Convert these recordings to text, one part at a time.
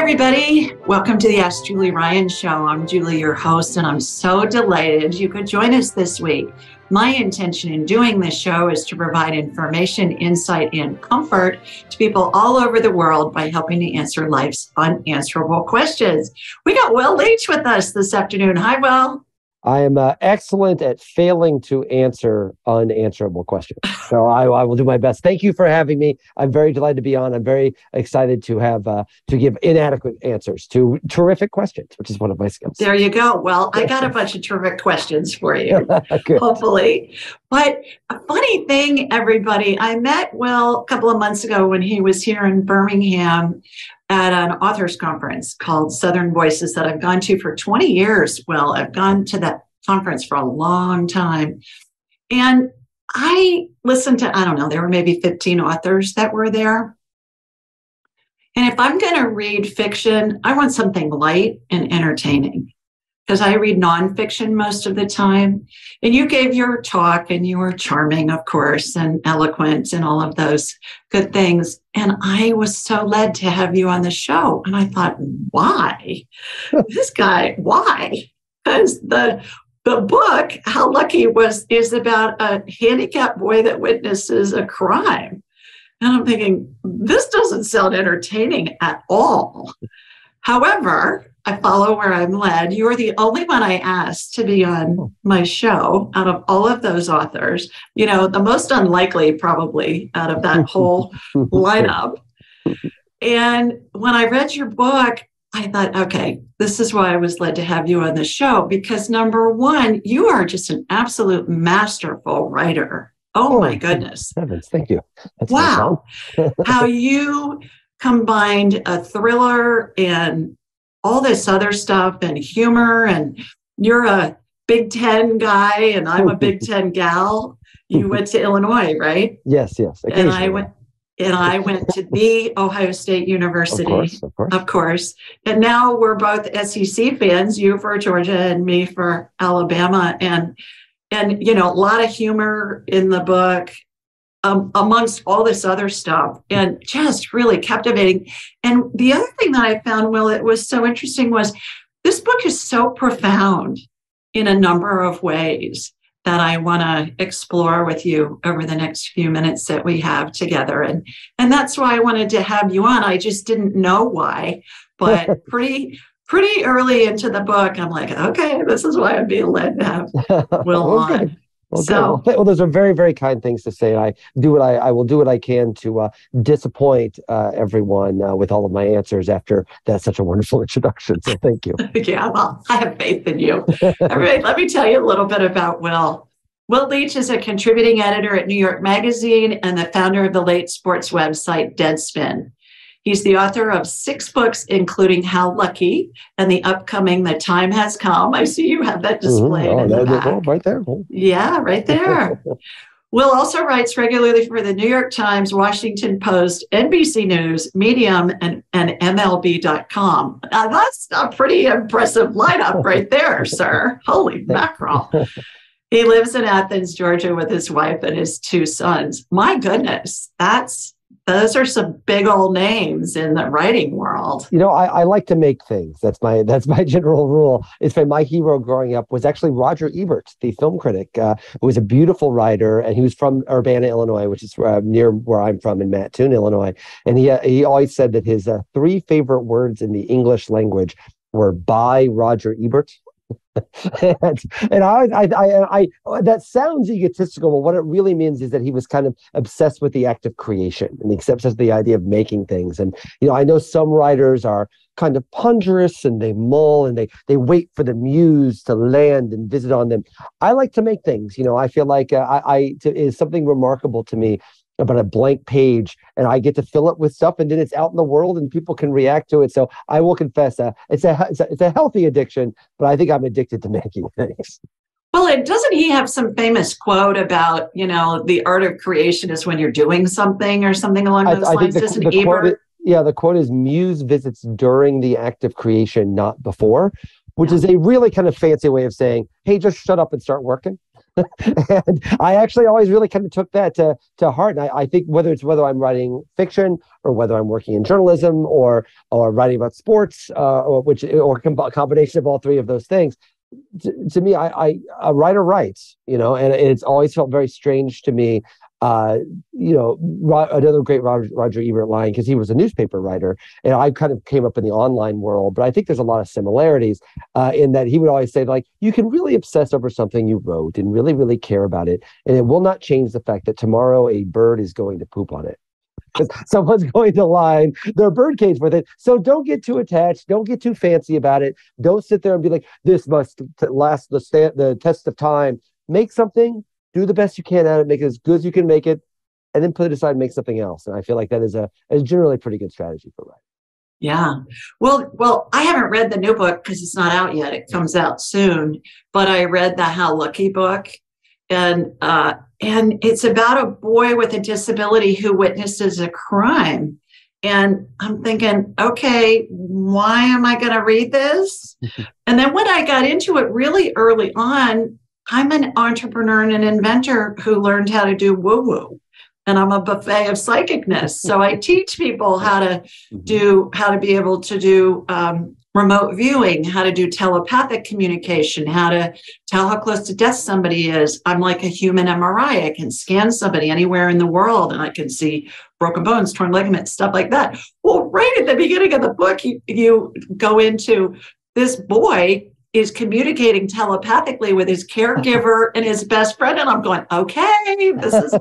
everybody. Welcome to the Ask Julie Ryan Show. I'm Julie, your host, and I'm so delighted you could join us this week. My intention in doing this show is to provide information, insight, and comfort to people all over the world by helping to answer life's unanswerable questions. We got Will Leitch with us this afternoon. Hi, Will. I am uh, excellent at failing to answer unanswerable questions. So I, I, will do my best. Thank you for having me. I'm very delighted to be on. I'm very excited to have uh, to give inadequate answers to terrific questions, which is one of my skills. There you go. Well, I got a bunch of terrific questions for you, hopefully. But a funny thing, everybody, I met Will a couple of months ago when he was here in Birmingham at an authors conference called Southern Voices that I've gone to for 20 years. Well, I've gone to that conference for a long time. And I listened to, I don't know, there were maybe 15 authors that were there. And if I'm going to read fiction, I want something light and entertaining because I read nonfiction most of the time. And you gave your talk and you were charming, of course, and eloquent and all of those good things. And I was so led to have you on the show. And I thought, why? this guy, why? Because the the book, How Lucky Was, is about a handicapped boy that witnesses a crime. And I'm thinking, this doesn't sound entertaining at all. However, I follow where I'm led. You are the only one I asked to be on oh. my show out of all of those authors. You know, the most unlikely, probably, out of that whole lineup. And when I read your book, I thought, okay, this is why I was led to have you on the show because number one, you are just an absolute masterful writer. Oh, oh my goodness. Heavens, thank you. That's wow. How you combined a thriller and all this other stuff and humor and you're a Big Ten guy and I'm a Big Ten gal. You went to Illinois, right? Yes, yes. And I went and I went to the Ohio State University, of course, of course, of course. And now we're both SEC fans. You for Georgia and me for Alabama. And and you know a lot of humor in the book um, amongst all this other stuff and just really captivating. And the other thing that I found, Will, it was so interesting was this book is so profound in a number of ways that I want to explore with you over the next few minutes that we have together. And, and that's why I wanted to have you on. I just didn't know why, but pretty pretty early into the book, I'm like, okay, this is why I'm being led to have Will on. Well, so, well, those are very, very kind things to say. I do what I, I will do what I can to uh, disappoint uh, everyone uh, with all of my answers after that's such a wonderful introduction. So thank you. yeah, well, I have faith in you. all right, let me tell you a little bit about Will. Will Leitch is a contributing editor at New York Magazine and the founder of the late sports website Deadspin. He's the author of six books, including How Lucky and the upcoming The Time Has Come. I see you have that displayed. Mm-hmm. Oh, the oh, right there. Oh. Yeah, right there. Will also writes regularly for the New York Times, Washington Post, NBC News, Medium, and, and MLB.com. Now, that's a pretty impressive lineup right there, sir. Holy mackerel. He lives in Athens, Georgia with his wife and his two sons. My goodness, that's those are some big old names in the writing world. You know, I, I, like to make things. That's my that's my general rule. It's been my hero growing up was actually Roger Ebert, the film critic, uh, who was a beautiful writer, and he was from Urbana, Illinois, which is uh, near where I'm from in Mattoon, Illinois. And he uh, he always said that his uh, three favorite words in the English language were by Roger Ebert and, I, I, I, I, that sounds egotistical, but what it really means is that he was kind of obsessed with the act of creation and obsessed with the idea of making things. And, you know, I know some writers are kind of ponderous and they mull and they, they wait for the muse to land and visit on them. I like to make things, you know, I feel like uh, I, I to, is something remarkable to me about a blank page and I get to fill it with stuff and then it's out in the world and people can react to it. So I will confess uh, it's, a, it's, a, it's a healthy addiction, but I think I'm addicted to making things. Well, and doesn't he have some famous quote about, you know, the art of creation is when you're doing something or something along those I, I lines? Doesn't the Ebert? yeah, the quote is Muse visits during the act of creation, not before, which is a really kind of fancy way of saying, hey, just shut up and start working. And I actually always really kind of took that to, to heart. And I, I think whether it's whether I'm writing fiction or whether I'm working in journalism or or writing about sports, uh, or which or a combination of all three of those things, to, to me, I, I a writer writes, you know, and it's always felt very strange to me uh, you know, another great Roger, Roger Ebert line because he was a newspaper writer, and I kind of came up in the online world. But I think there's a lot of similarities uh, in that he would always say like, you can really obsess over something you wrote and really, really care about it, and it will not change the fact that tomorrow a bird is going to poop on it. Someone's going to line their birdcage with it. So don't get too attached. Don't get too fancy about it. Don't sit there and be like, this must last the, sta- the test of time. Make something do the best you can at it, make it as good as you can make it, and then put it aside and make something else. And I feel like that is a is generally a pretty good strategy for writing. Yeah. Well, well, I haven't read the new book because it's not out yet. It comes out soon. But I read the How Lucky book, and uh, and it's about a boy with a disability who witnesses a crime. And I'm thinking, okay, why am I going to read this? and then when I got into it really early on, I'm an entrepreneur and an inventor who learned how to do woo woo. And I'm a buffet of psychicness. So I teach people how to mm-hmm. do, how to be able to do um, remote viewing, how to do telepathic communication, how to tell how close to death somebody is. I'm like a human MRI. I can scan somebody anywhere in the world and I can see broken bones, torn ligaments, stuff like that. Well, right at the beginning of the book, you, you go into this boy is communicating telepathically with his caregiver and his best friend. And I'm going, okay, this is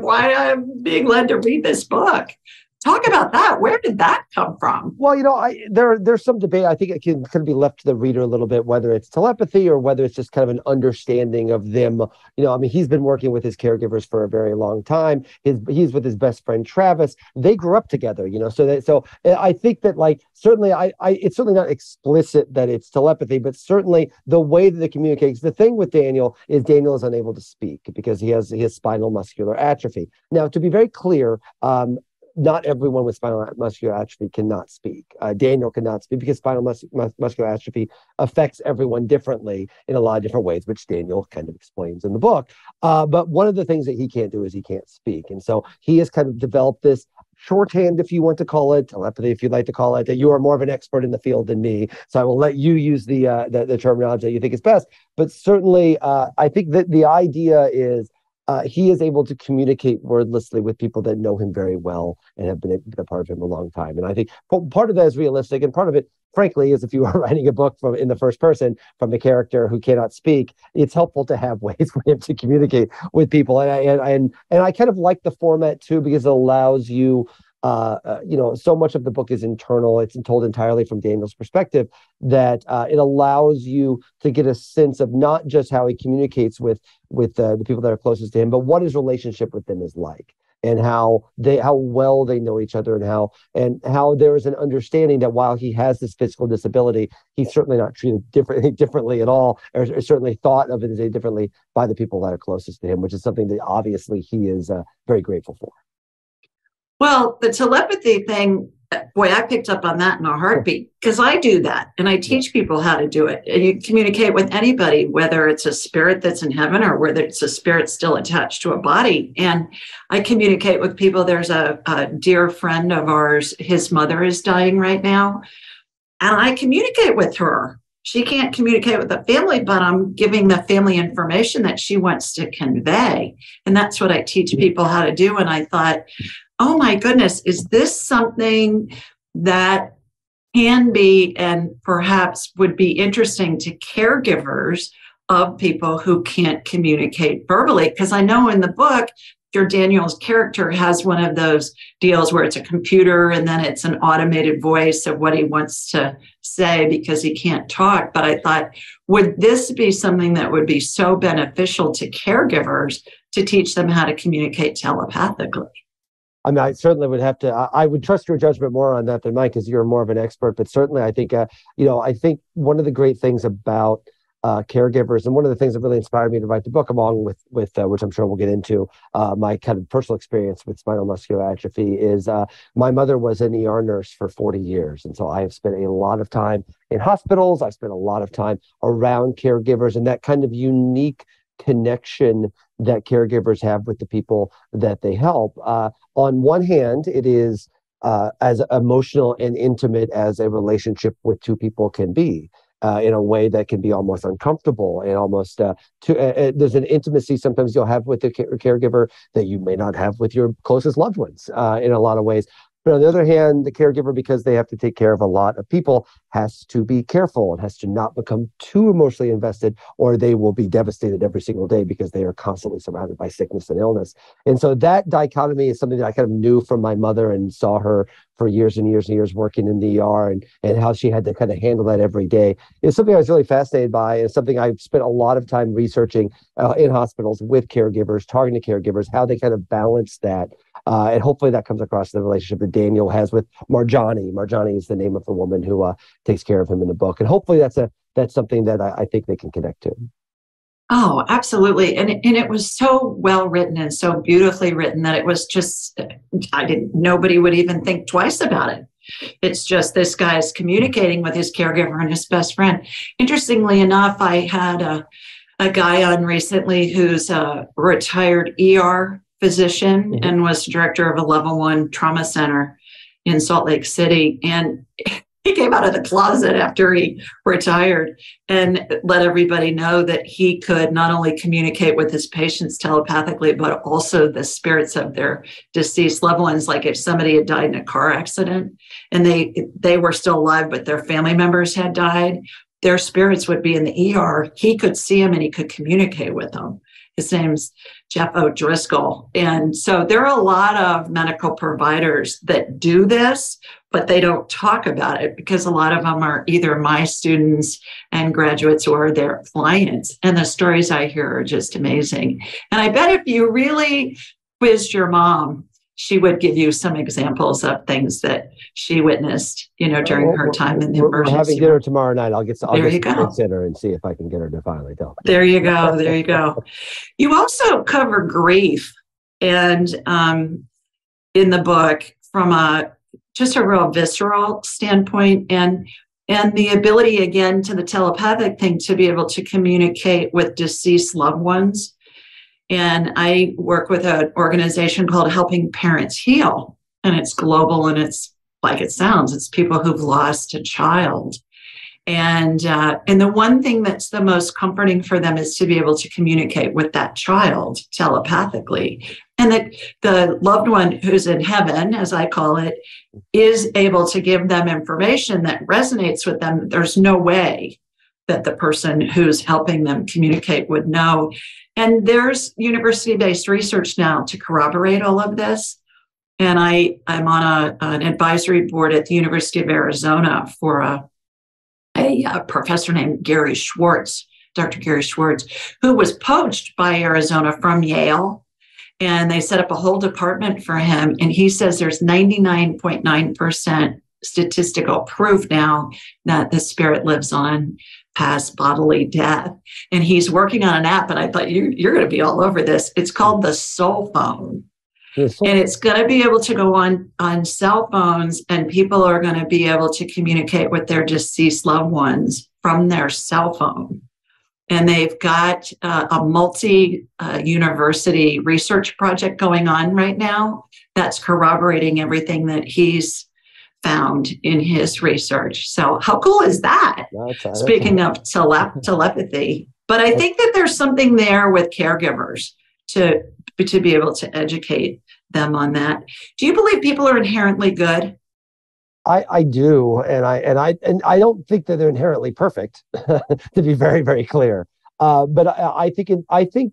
why I'm being led to read this book. Talk about that. Where did that come from? Well, you know, I, there there's some debate. I think it can kind of be left to the reader a little bit, whether it's telepathy or whether it's just kind of an understanding of them. You know, I mean, he's been working with his caregivers for a very long time. His he's with his best friend Travis. They grew up together. You know, so that so eh, I think that like certainly I, I it's certainly not explicit that it's telepathy, but certainly the way that it communicates. The thing with Daniel is Daniel is unable to speak because he has his spinal muscular atrophy. Now, to be very clear, um, not everyone with spinal muscular atrophy cannot speak. Uh, Daniel cannot speak because spinal mus- mus- muscular atrophy affects everyone differently in a lot of different ways, which Daniel kind of explains in the book. Uh, but one of the things that he can't do is he can't speak. And so he has kind of developed this shorthand, if you want to call it, telepathy, if you'd like to call it, that you are more of an expert in the field than me. So I will let you use the uh, the, the terminology that you think is best. But certainly, uh, I think that the idea is uh, he is able to communicate wordlessly with people that know him very well and have been a part of him a long time. And I think part of that is realistic, and part of it, frankly, is if you are writing a book from in the first person from a character who cannot speak, it's helpful to have ways for him to communicate with people. And I, and and and I kind of like the format too because it allows you uh, uh, you know, so much of the book is internal. It's told entirely from Daniel's perspective that uh, it allows you to get a sense of not just how he communicates with with the people that are closest to him, but what his relationship with them is like, and how they how well they know each other, and how and how there is an understanding that while he has this physical disability, he's certainly not treated differently differently at all, or, or certainly thought of it differently by the people that are closest to him, which is something that obviously he is uh, very grateful for. Well, the telepathy thing, boy, I picked up on that in a heartbeat because I do that and I teach people how to do it. And you communicate with anybody, whether it's a spirit that's in heaven or whether it's a spirit still attached to a body. And I communicate with people. There's a, a dear friend of ours, his mother is dying right now. And I communicate with her she can't communicate with the family, but I'm giving the family information that she wants to convey. And that's what I teach people how to do. And I thought, oh my goodness, is this something that can be and perhaps would be interesting to caregivers of people who can't communicate verbally? Because I know in the book, your Daniel's character has one of those deals where it's a computer and then it's an automated voice of what he wants to say because he can't talk. But I thought, would this be something that would be so beneficial to caregivers to teach them how to communicate telepathically? I mean, I certainly would have to. I, I would trust your judgment more on that than mine because you're more of an expert. But certainly, I think, uh, you know, I think one of the great things about uh, caregivers, and one of the things that really inspired me to write the book, along with with uh, which I'm sure we'll get into, uh, my kind of personal experience with spinal muscular atrophy, is uh, my mother was an ER nurse for 40 years, and so I have spent a lot of time in hospitals. I've spent a lot of time around caregivers, and that kind of unique connection that caregivers have with the people that they help. Uh, on one hand, it is uh, as emotional and intimate as a relationship with two people can be. Uh, in a way that can be almost uncomfortable and almost uh, to, uh, uh, there's an intimacy sometimes you'll have with the caregiver that you may not have with your closest loved ones uh, in a lot of ways but on the other hand, the caregiver, because they have to take care of a lot of people, has to be careful and has to not become too emotionally invested, or they will be devastated every single day because they are constantly surrounded by sickness and illness. And so that dichotomy is something that I kind of knew from my mother and saw her for years and years and years working in the ER and, and how she had to kind of handle that every day. It's something I was really fascinated by and something I've spent a lot of time researching uh, in hospitals with caregivers, talking to caregivers, how they kind of balance that uh, and hopefully that comes across in the relationship that Daniel has with Marjani. Marjani is the name of the woman who uh, takes care of him in the book. And hopefully that's a that's something that I, I think they can connect to. Oh, absolutely. And, and it was so well written and so beautifully written that it was just, I didn't, nobody would even think twice about it. It's just this guy's communicating with his caregiver and his best friend. Interestingly enough, I had a, a guy on recently who's a retired ER physician mm-hmm. and was director of a level one trauma center in Salt Lake City. And he came out of the closet after he retired and let everybody know that he could not only communicate with his patients telepathically, but also the spirits of their deceased loved ones. Like if somebody had died in a car accident and they they were still alive, but their family members had died, their spirits would be in the ER. He could see them and he could communicate with them. His name's Jeff O'Driscoll. And so there are a lot of medical providers that do this, but they don't talk about it because a lot of them are either my students and graduates or their clients. And the stories I hear are just amazing. And I bet if you really quizzed your mom she would give you some examples of things that she witnessed, you know, during her time in the we're, emergency. We're having dinner tomorrow night. I'll get. I'll there get you go. dinner and see if I can get her to finally tell. Me. There you go. There you go. you also cover grief, and um, in the book from a just a real visceral standpoint, and and the ability again to the telepathic thing to be able to communicate with deceased loved ones and I work with an organization called Helping Parents Heal. And it's global and it's like it sounds, it's people who've lost a child. And uh, and the one thing that's the most comforting for them is to be able to communicate with that child telepathically. And that the loved one who's in heaven, as I call it, is able to give them information that resonates with them. There's no way that the person who's helping them communicate would know. And there's university based research now to corroborate all of this. And I, I'm on a, an advisory board at the University of Arizona for a, a, professor named Gary Schwartz, Dr. Gary Schwartz, who was poached by Arizona from Yale. And they set up a whole department for him. And he says there's 99.9% statistical proof now that the spirit lives on past bodily death. And he's working on an app, and I thought you, you're going to be all over this. It's called the Soul Phone. And it's going to be able to go on on cell phones, and people are going to be able to communicate with their deceased loved ones from their cell phone. And they've got uh, a multi uh, university research project going on right now that's corroborating everything that he's found in his research. So, how cool is that? Speaking of tele- telepathy, but I think that there's something there with caregivers to to be able to educate them on that. Do you believe people are inherently good? I, I do, and I and I and I don't think that they're inherently perfect. to be very very clear, uh, but I, I think in, I think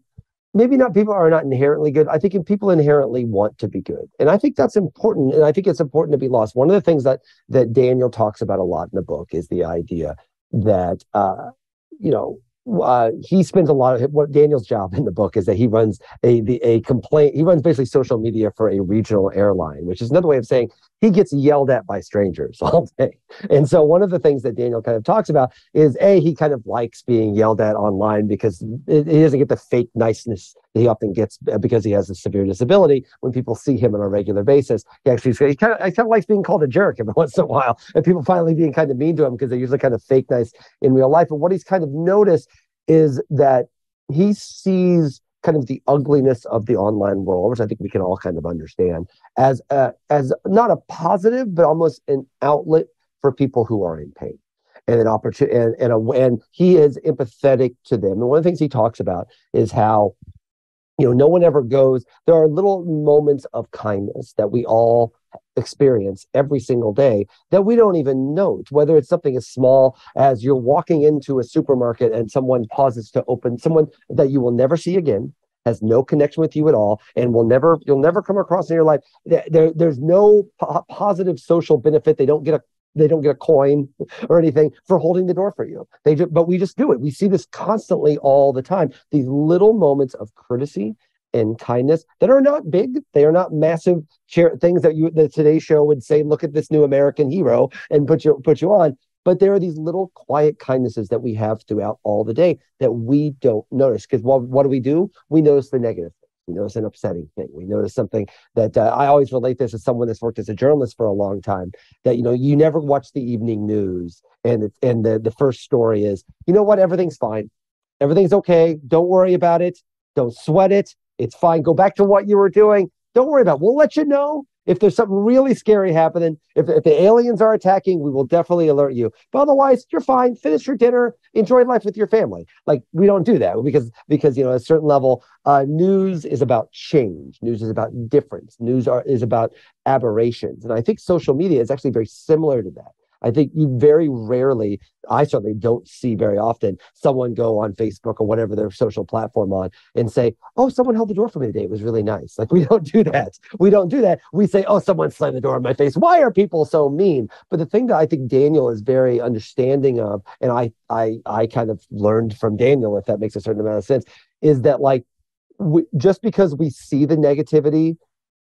maybe not people are not inherently good. I think people inherently want to be good. And I think that's important. And I think it's important to be lost. One of the things that that Daniel talks about a lot in the book is the idea that uh, you know, uh, he spends a lot of what Daniel's job in the book is that he runs a the, a complaint. He runs basically social media for a regional airline, which is another way of saying he gets yelled at by strangers all day. And so one of the things that Daniel kind of talks about is a he kind of likes being yelled at online because he doesn't get the fake niceness he often gets uh, because he has a severe disability. When people see him on a regular basis, he actually he kind of I kind of likes being called a jerk every once in a while, and people finally being kind of mean to him because they're usually kind of fake nice in real life. And what he's kind of noticed is that he sees kind of the ugliness of the online world, which I think we can all kind of understand, as a, as not a positive, but almost an outlet for people who are in pain and an opportunity and, and, a, and he is empathetic to them. And one of the things he talks about is how you know no one ever goes there are little moments of kindness that we all experience every single day that we don't even note whether it's something as small as you're walking into a supermarket and someone pauses to open someone that you will never see again has no connection with you at all and will never you'll never come across in your life. There, there's no po- positive social benefit. They don't get a they don't get a coin or anything for holding the door for you. They just, but we just do it. We see this constantly all the time. These little moments of courtesy and kindness that are not big. They are not massive things that you the Today Show would say, "Look at this new American hero," and put you put you on. But there are these little quiet kindnesses that we have throughout all the day that we don't notice. Because what, what do we do? We notice the negative we notice an upsetting thing. We notice something that uh, I always relate this as someone that's worked as a journalist for a long time. That you know, you never watch the evening news, and it, and the the first story is, you know what, everything's fine, everything's okay. Don't worry about it. Don't sweat it. It's fine. Go back to what you were doing. Don't worry about. It. We'll let you know if there's something really scary happening, if, if the aliens are attacking, we will definitely alert you. But otherwise, you're fine. Finish your dinner, enjoy life with your family. Like we don't do that because because you know at a certain level, uh, news is about change. News is about difference. News are, is about aberrations, and I think social media is actually very similar to that. I think you very rarely, I certainly don't see very often, someone go on Facebook or whatever their social platform on and say, Oh, someone held the door for me today. It was really nice. Like, we don't do that. We don't do that. We say, Oh, someone slammed the door in my face. Why are people so mean? But the thing that I think Daniel is very understanding of, and I, I, I kind of learned from Daniel, if that makes a certain amount of sense, is that like, we, just because we see the negativity,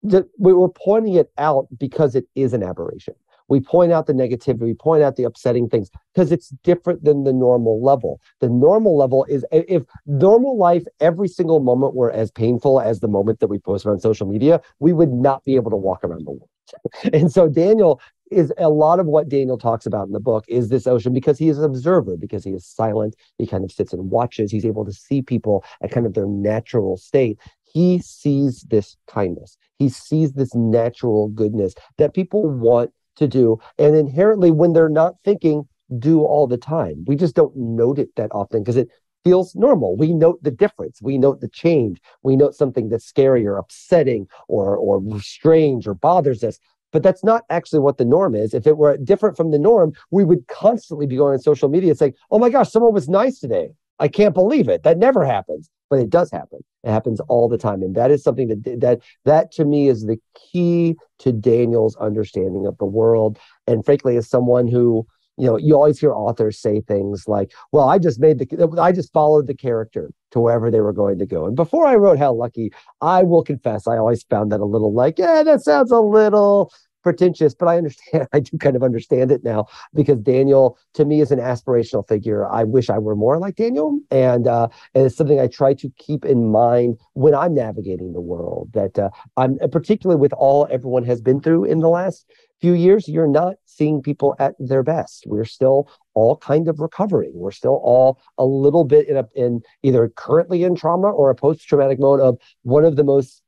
that we're pointing it out because it is an aberration. We point out the negativity, we point out the upsetting things because it's different than the normal level. The normal level is if normal life, every single moment were as painful as the moment that we post on social media, we would not be able to walk around the world. and so Daniel is a lot of what Daniel talks about in the book is this ocean because he is an observer, because he is silent. He kind of sits and watches. He's able to see people at kind of their natural state. He sees this kindness. He sees this natural goodness that people want to do. And inherently when they're not thinking do all the time. We just don't note it that often because it feels normal. We note the difference. We note the change. We note something that's scary or upsetting or or strange or bothers us. But that's not actually what the norm is. If it were different from the norm we would constantly be going on social media saying oh my gosh someone was nice today. I can't believe it. That never happens but it does happen. It happens all the time, and that is something that that that to me is the key to Daniel's understanding of the world. And frankly, as someone who you know, you always hear authors say things like, "Well, I just made the, I just followed the character to wherever they were going to go." And before I wrote How Lucky, I will confess, I always found that a little like, yeah, that sounds a little pretentious, but I understand. I do kind of understand it now because Daniel, to me, is an aspirational figure. I wish I were more like Daniel, and uh, and it's something I try to keep in mind when I'm navigating the world. That uh, I'm particularly with all everyone has been through in the last few years. You're not seeing people at their best. We're still all kind of recovering. We're still all a little bit in a, in either currently in trauma or a post traumatic mode of one of the most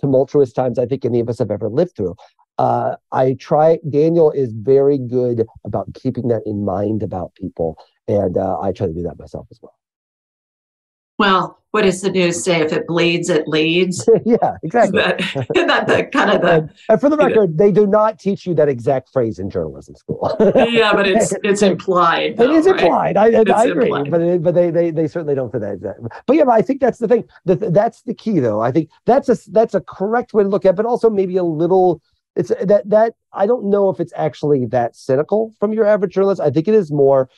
tumultuous times I think any of us have ever lived through uh, I try. Daniel is very good about keeping that in mind about people, and uh, I try to do that myself as well. Well, what does the news say? If it bleeds, it leads. yeah, exactly. That, that the kind of the. And, and for the record, they do not teach you that exact phrase in journalism school. yeah, but it's it's implied. Though, it is implied. Right? I, I agree, implied. but it, but they, they they certainly don't for that. But yeah, but I think that's the thing. That that's the key, though. I think that's a that's a correct way to look at, it, but also maybe a little it's uh, that that I don't know if it's actually that cynical from your average journalist. I think it is more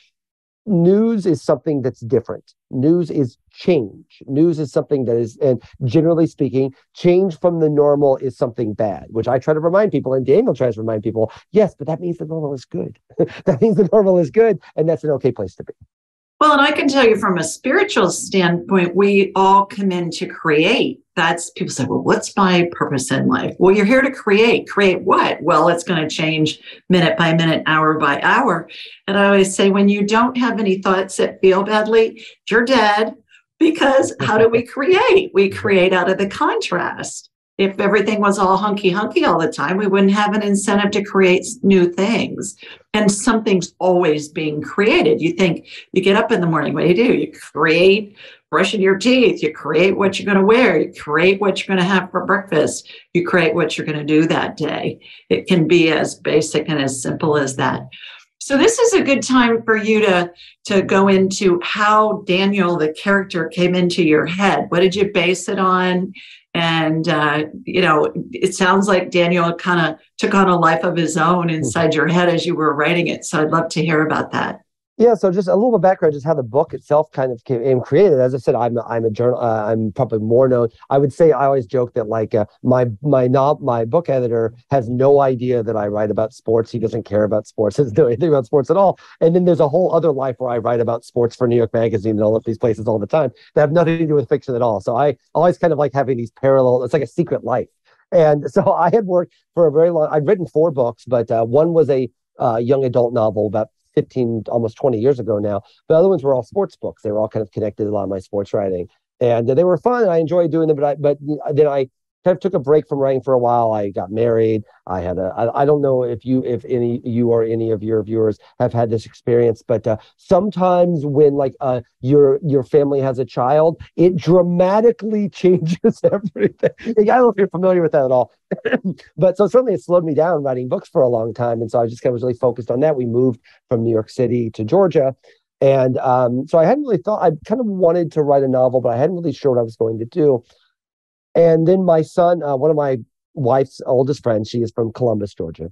news is something that's different. News is change. News is something that is, and generally speaking, change from the normal is something bad, which I try to remind people, and Daniel tries to remind people, yes, but that means the normal is good. that means the normal is good, and that's an okay place to be. Well, and I can tell you from a spiritual standpoint, we all come in to create. That's people say, well, what's my purpose in life? Well, you're here to create. Create what? Well, it's going to change minute by minute, hour by hour. And I always say, when you don't have any thoughts that feel badly, you're dead because how do we create? We create out of the contrast. If everything was all hunky hunky all the time, we wouldn't have an incentive to create new things. And something's always being created. You think you get up in the morning, what do you do? You create brushing your teeth, you create what you're going to wear, you create what you're going to have for breakfast, you create what you're going to do that day. It can be as basic and as simple as that. So this is a good time for you to to go into how Daniel, the character, came into your head. What did you base it on? And uh, you know, it sounds like Daniel kind of took on a life of his own inside your head as you were writing it. So I'd love to hear about that. Yeah, so just a little bit of background, just how the book itself kind of came created. As I said, I'm I'm a journal. Uh, I'm probably more known. I would say I always joke that like uh, my my nob, my book editor has no idea that I write about sports. He doesn't care about sports. Doesn't know anything about sports at all. And then there's a whole other life where I write about sports for New York Magazine and all of these places all the time that have nothing to do with fiction at all. So I always kind of like having these parallel. It's like a secret life. And so I had worked for a very long. I'd written four books, but uh, one was a uh, young adult novel about 15, almost 20 years ago now. The other ones were all sports books. They were all kind of connected a lot of my sports writing. And uh, they were fun. I enjoyed doing them, but I, but uh, then I kind of took a break from writing for a while. I got married. I had a. I, I don't know if you, if any you or any of your viewers have had this experience, but uh, sometimes when like uh, your your family has a child, it dramatically changes everything. I don't know if you're familiar with that at all, but so certainly it slowed me down writing books for a long time, and so I just kind of was really focused on that. We moved from New York City to Georgia. And um, so I hadn't really thought, I kind of wanted to write a novel, but I hadn't really sure what I was going to do. And then my son, uh, one of my wife's oldest friends, she is from Columbus, Georgia.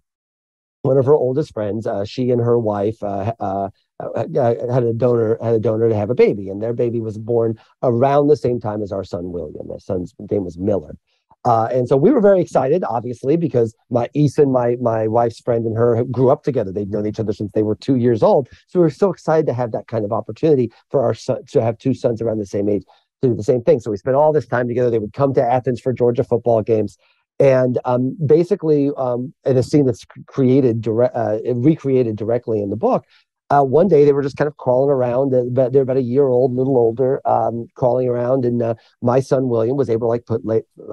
One of her oldest friends, uh, she and her wife uh, uh, uh had a donor had a donor to have a baby, and their baby was born around the same time as our son William. Their son's name was Miller. Uh, and so we were very excited, obviously, because my Eason, my my wife's friend, and her grew up together. They'd known each other since they were two years old. So we were so excited to have that kind of opportunity for our son to have two sons around the same age to do the same thing. So we spent all this time together. They would come to Athens for Georgia football games. And um, basically, um, in a scene that's created, dire- uh, recreated directly in the book, uh, one day they were just kind of crawling around. They're about a year old, a little older, um, crawling around. And uh, my son William was able to like put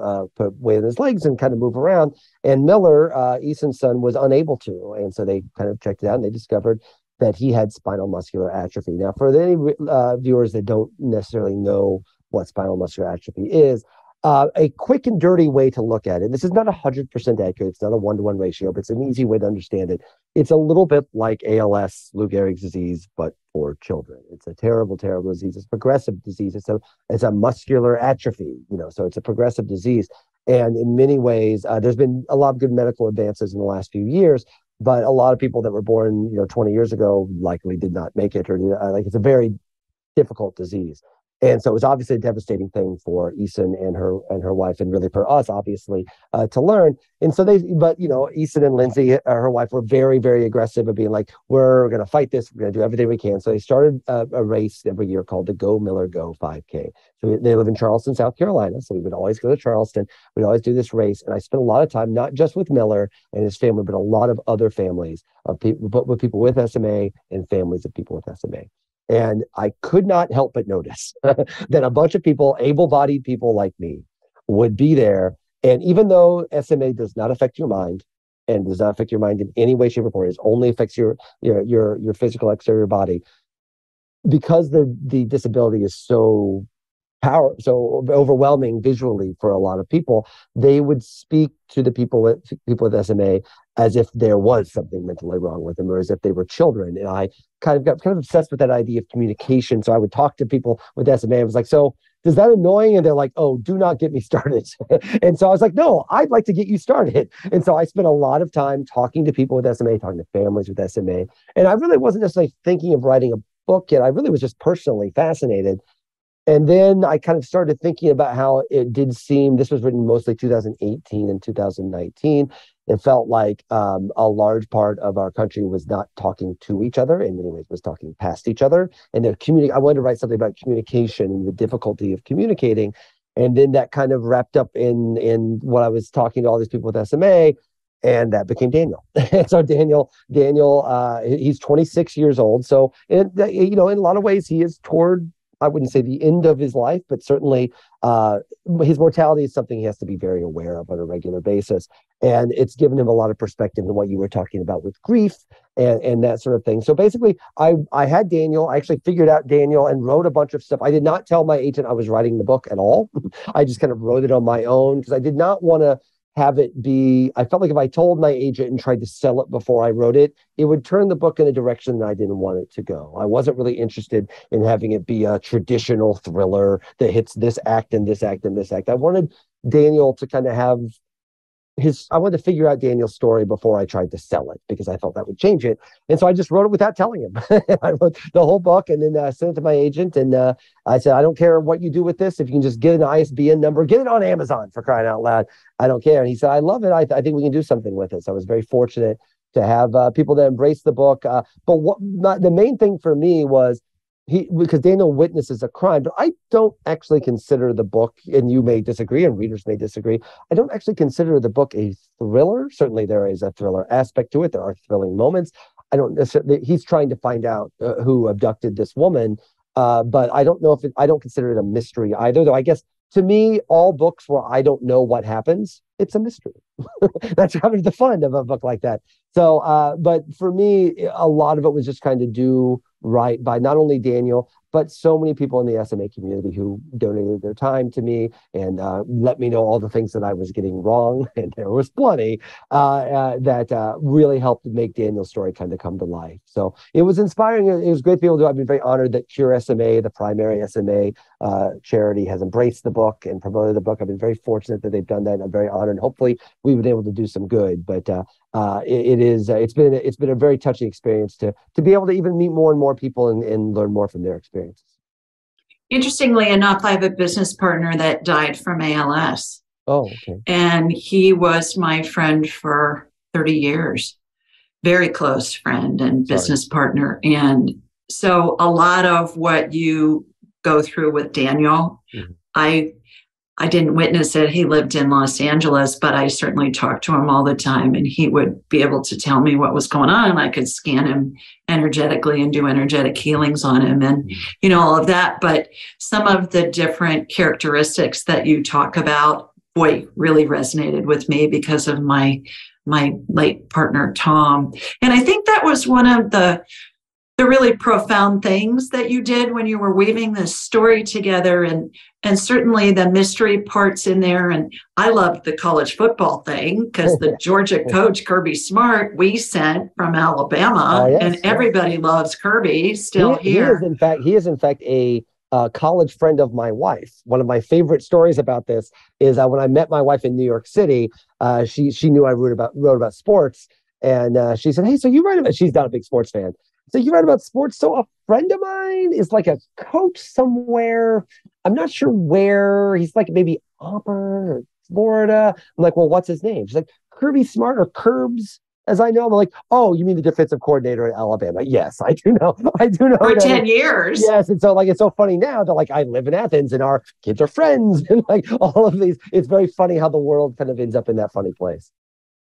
uh, put weight on his legs and kind of move around. And Miller, uh, Eason's son, was unable to. And so they kind of checked it out and they discovered that he had spinal muscular atrophy. Now, for any uh, viewers that don't necessarily know what spinal muscular atrophy is. Uh, a quick and dirty way to look at it. This is not 100% accurate. It's not a one to one ratio, but it's an easy way to understand it. It's a little bit like ALS, Lou Gehrig's disease, but for children. It's a terrible, terrible disease. It's progressive disease. It's a, it's a muscular atrophy, you know, so it's a progressive disease. And in many ways, uh, there's been a lot of good medical advances in the last few years, but a lot of people that were born, you know, 20 years ago likely did not make it, or uh, like it's a very difficult disease and so it was obviously a devastating thing for Eason and her and her wife, and really for us, obviously, uh, to learn. And so they, but you know, Eason and Lindsay, uh, her wife, were very, very aggressive of being like, "We're going to fight this. We're going to do everything we can." So they started a, a, race every year called the Go Miller Go 5K. So they live in Charleston, South Carolina. So we would always go to Charleston. We'd always do this race, and I spent a lot of time not just with Miller and his family, but a lot of other families of people, but with people with SMA and families of people with SMA. And I could not help but notice that a bunch of people, able bodied people like me, would be there. And even though SMA does not affect your mind and does not affect your mind in any way, shape, or form, it only affects your, your, your, your physical exterior body, because the, the disability is so power so overwhelming visually for a lot of people they would speak to the people with people with sma as if there was something mentally wrong with them or as if they were children and i kind of got kind of obsessed with that idea of communication so i would talk to people with sma i was like so is that annoying? And they're like oh do not get me started. And so i was like no i'd like to get you started. And so i spent a lot of time talking to people with sma talking to families with sma and i really wasn't necessarily thinking of writing a book yet i really was just personally fascinated and then I kind of started thinking about how it did seem this was written mostly 2018 and 2019. It felt like um, a large part of our country was not talking to each other, in many ways, was talking past each other. And the community, I wanted to write something about communication and the difficulty of communicating. And then that kind of wrapped up in in what I was talking to all these people with SMA, and that became Daniel. so Daniel, Daniel, uh, he's 26 years old. So, in, you know, in a lot of ways, he is toward I wouldn't say the end of his life, but certainly uh, his mortality is something he has to be very aware of on a regular basis. And it's given him a lot of perspective in what you were talking about with grief and, and that sort of thing. So basically, I, I had Daniel, I actually figured out Daniel and wrote a bunch of stuff. I did not tell my agent I was writing the book at all. I just kind of wrote it on my own because I did not want to have it be i felt like if i told my agent and tried to sell it before i wrote it it would turn the book in a direction that i didn't want it to go. I wasn't really interested in having it be a traditional thriller that hits this act and this act and this act. I wanted daniel to kind of have his I wanted to figure out Daniel's story before I tried to sell it because I thought that would change it. And so I just wrote it without telling him. I wrote the whole book and then uh, sent it to my agent. And uh, I said, I don't care what you do with this. If you can just get an ISBN number, get it on Amazon for crying out loud. I don't care. And he said, I love it. I, th- I think we can do something with it. So I was very fortunate to have uh, people that embrace the book. Uh, but what the main thing for me was he because Daniel witnesses a crime, but I don't actually consider the book, and you may disagree, and readers may disagree. I don't actually consider the book a thriller. Certainly, there is a thriller aspect to it. There are thrilling moments. I don't necessarily. He's trying to find out uh, who abducted this woman, uh, but I don't know if it, I don't consider it a mystery either. Though I guess to me, all books where I don't know what happens, it's a mystery. That's kind of the fun of a book like that. So, uh, but for me, a lot of it was just kind of do right by not only Daniel, but so many people in the SMA community who donated their time to me and uh, let me know all the things that I was getting wrong, and there was plenty uh, uh, that uh, really helped make Daniel's story kind of come to life. So it was inspiring. It was great to be able to. I've been very honored that Cure SMA, the primary SMA uh, charity, has embraced the book and promoted the book. I've been very fortunate that they've done that. I'm very honored. Hopefully, we've been able to do some good. But uh, uh, it, it is uh, it's been it's been a very touching experience to to be able to even meet more and more people and, and learn more from their Interestingly enough, I have a business partner that died from ALS. Oh, okay. And he was my friend for 30 years, very close friend and business Sorry. partner. And so a lot of what you go through with Daniel, mm-hmm. I I didn't witness it. He lived in Los Angeles, but I certainly talked to him all the time and he would be able to tell me what was going on I could scan him energetically and do energetic healings on him and mm-hmm. you know all of that, but some of the different characteristics that you talk about boy really resonated with me because of my my late partner Tom. And I think that was one of the the really profound things that you did when you were weaving this story together and and certainly the mystery parts in there and i loved the college football thing because the georgia coach kirby smart we sent from alabama uh, yes, and everybody yes. loves kirby still he, here he is in fact he is in fact a uh, college friend of my wife. One of my favorite stories about this is uh, when I met my wife in New York City. Uh, she she knew I wrote about wrote about sports, and uh, she said, "Hey, so you write about?" She's not a big sports fan, so you write about sports. So a friend of mine is like a coach somewhere. I'm not sure where. He's like maybe Auburn or Florida. I'm like, well, what's his name? She's like Kirby Smart or Curbs. As I know, I'm like, oh, you mean the defensive coordinator at Alabama? Yes, I do know. I do know. For ten years. Yes, and so like it's so funny now that like I live in Athens and our kids are friends and like all of these. It's very funny how the world kind of ends up in that funny place.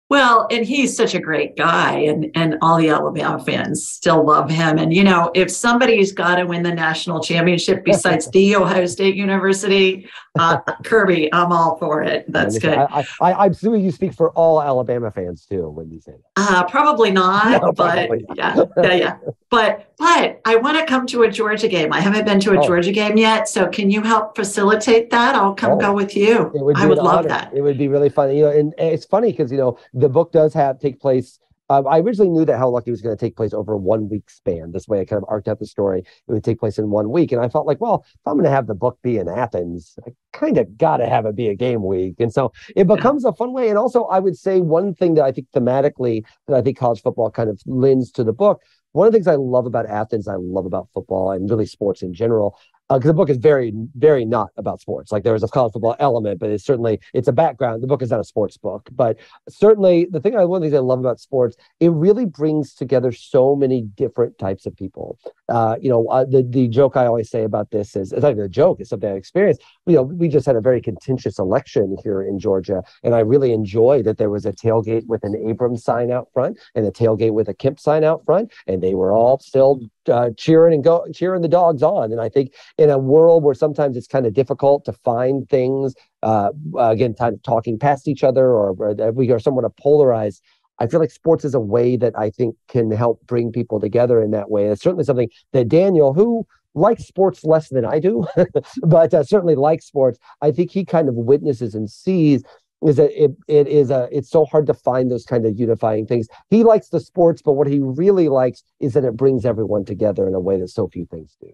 Well, and he's such a great guy, and and all the Alabama fans still love him. And you know, if somebody's got to win the national championship besides the Ohio State University, uh, Kirby, I'm all for it. That's good. I, I, I, assuming you speak for all Alabama fans too when you say that. Uh, probably not, no, but probably not. yeah, yeah, yeah. But but I want to come to a Georgia game. I haven't been to a oh. Georgia game yet, so can you help facilitate that? I'll come oh. go with you. Would I would love honor. that. It would be really fun. You know, and, and it's funny because you know the book does have take place um, I originally knew that How Lucky was going to take place over a one week span. This way, I kind of arced out the story. It would take place in one week. And I felt like, well, if I'm going to have the book be in Athens, I kind of got to have it be a game week. And so it becomes a fun way. And also, I would say one thing that I think thematically that I think college football kind of lends to the book. One of the things I love about Athens, I love about football and really sports in general, because uh, the book is very very not about sports. Like there's a college football element but it's certainly it's a background. The book is not a sports book. But certainly the thing i one of the things i love about sports it really brings together so many different types of people. Uh, you know uh, the, the joke i always say about this is it's not even a joke it's something i experienced. You know we just had a very contentious election here in georgia and i really enjoyed that there was a tailgate with an abrams sign out front and a tailgate with a kemp sign out front and they were all still uh, cheering and go cheering the dogs on. And I think in a world where sometimes it's kind of difficult to find things, uh, again, talking past each other, or, or we are somewhat polarized. I feel like sports is a way that I think can help bring people together in that way. It's certainly something that Daniel, who likes sports less than I do, but uh, certainly likes sports, I think he kind of witnesses and sees is that it, it is a it's so hard to find those kind of unifying things. He likes the sports, but what he really likes is that it brings everyone together in a way that so few things do.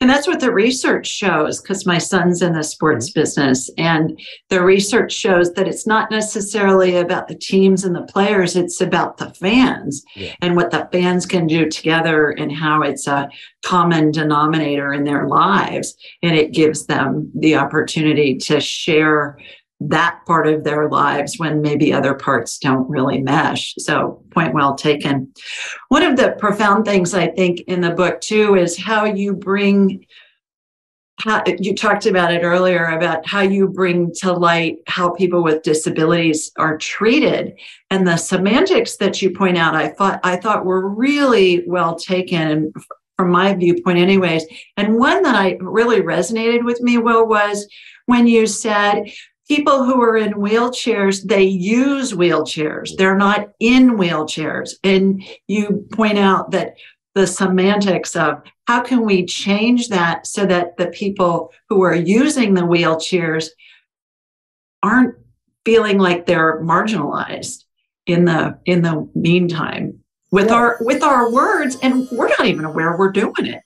And that's what the research shows, because my son's in the sports mm-hmm. business. And the research shows that it's not necessarily about the teams and the players, it's about the fans yeah. and what the fans can do together and how it's a common denominator in their lives. And it gives them the opportunity to share that part of their lives when maybe other parts don't really mesh. So, point well taken. One of the profound things I think in the book, too, is how you bring. How, you talked about it earlier about how you bring to light how people with disabilities are treated and the semantics that you point out i thought i thought were really well taken from my viewpoint anyways and one that i really resonated with me will was when you said people who are in wheelchairs, they use wheelchairs. They're not in wheelchairs. And you point out that the semantics of how can we change that so that the people who are using the wheelchairs aren't feeling like they're marginalized in the in the meantime with yeah. our with our words and we're not even aware we're doing it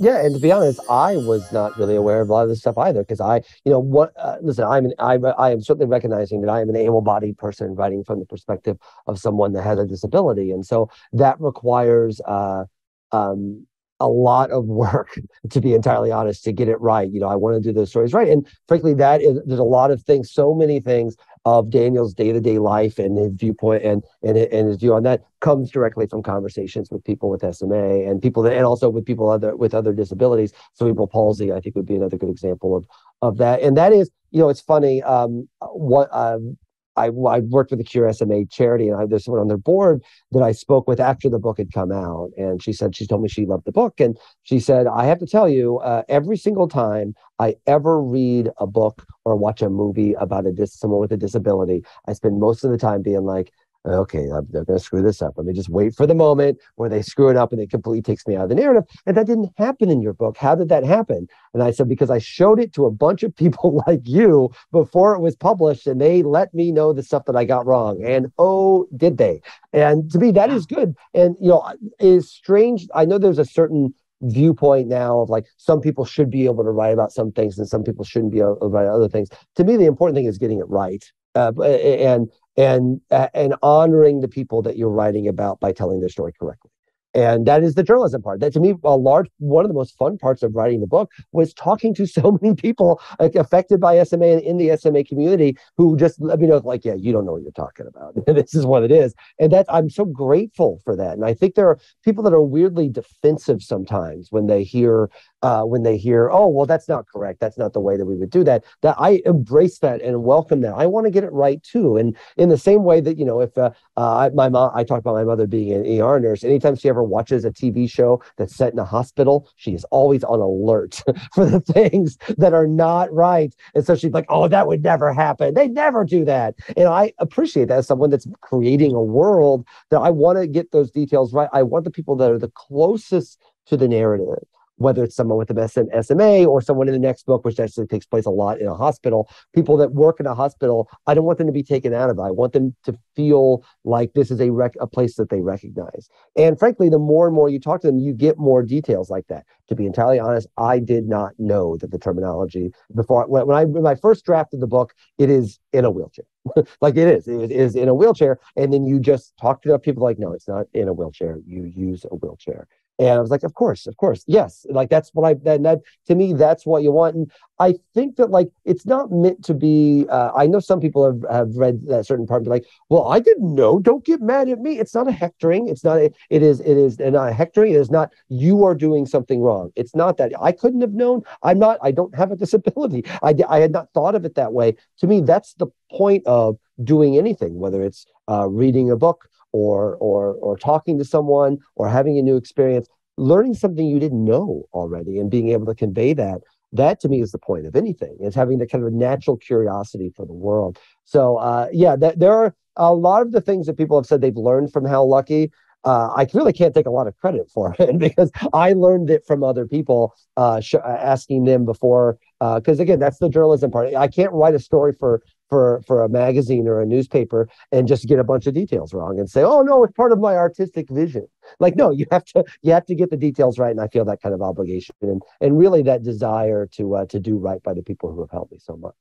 yeah, and to be honest, I was not really aware of a lot of this stuff either because I, you know, what? Uh, listen, I'm an, I, I am certainly recognizing that I am an able-bodied person writing from the perspective of someone that has a disability, and so that requires uh, um, a lot of work, to be entirely honest, to get it right. You know, I want to do those stories right, and frankly, that is there's a lot of things, so many things of Daniel's day-to-day life and his viewpoint and and and his view on that comes directly from conversations with people with SMA and people that and also with people other with other disabilities. So, cerebral palsy, I think, would be another good example of of that. And that is, you know, it's funny. Um, what um, I, I worked with the Cure SMA charity, and I, there's someone on their board that I spoke with after the book had come out, and she said she told me she loved the book, and she said I have to tell you, uh, every single time I ever read a book or watch a movie about a dis- someone with a disability, I spend most of the time being like, okay, they're going to screw this up. Let me just wait for the moment where they screw it up and it completely takes me out of the narrative. And that didn't happen in your book. How did that happen? And I said, because I showed it to a bunch of people like you before it was published and they let me know the stuff that I got wrong. And oh, did they? And to me, that is good. And, you know, is strange. I know there's a certain viewpoint now of like some people should be able to write about some things and some people shouldn't be able to write other things. To me, the important thing is getting it right. Uh, and and uh, and honoring the people that you're writing about by telling their story correctly and that is the journalism part. That to me a large one of the most fun parts of writing the book was talking to so many people like, affected by sma and in the sma community who just let me know like yeah you don't know what you're talking about. This is what it is. And that i'm so grateful for that. And i think there are people that are weirdly defensive sometimes when they hear uh, when they hear, oh, well, that's not correct. That's not the way that we would do that. That I embrace that and welcome that. I want to get it right too. And in the same way that you know, if uh, uh, my mom, I talked about my mother being an ER nurse. Anytime she ever watches a TV show that's set in a hospital, she is always on alert for the things that are not right. And so she's like, oh, that would never happen. They never do that. And I appreciate that as someone that's creating a world that I want to get those details right. I want the people that are the closest to the narrative whether it's someone with a SMA or someone in the next book, which actually takes place a lot in a hospital, people that work in a hospital, I don't want them to be taken out of it. I want them to feel like this is a rec- a place that they recognize. And frankly, the more and more you talk to them, you get more details like that. To be entirely honest, I did not know that the terminology before when, I when I first drafted the book, it is in a wheelchair. like it is, it is in a wheelchair, and then you just talk to the people like, no, it's not in a wheelchair. You use a wheelchair. And I was like, of course, of course, yes. Like that's what I that, that to me, that's what you want. And I think that like it's not meant to be. Uh, I know some people have, have read that certain part, and be like, well, I didn't know. Don't get mad at me. It's not a hectoring. It's not. A, it is. It is not a hectoring. It is not. You are doing something wrong. It's not that I couldn't have known. I'm not. I don't have a disability. I I had not thought of it that way. To me, that's the point of doing anything, whether it's uh, reading a book or or or talking to someone or having a new experience learning something you didn't know already and being able to convey that that to me is the point of anything is having the kind of natural curiosity for the world so uh, yeah there are a lot of the things that people have said they've learned from How Lucky uh, I really can't take a lot of credit for it because I learned it from other people, uh, sh- asking them before. Because uh, again, that's the journalism part. I can't write a story for for for a magazine or a newspaper and just get a bunch of details wrong and say oh no it's part of my artistic vision. Like no you have to you have to get the details right and i feel that kind of obligation and and really that desire to uh, to do right by the people who have helped me so much.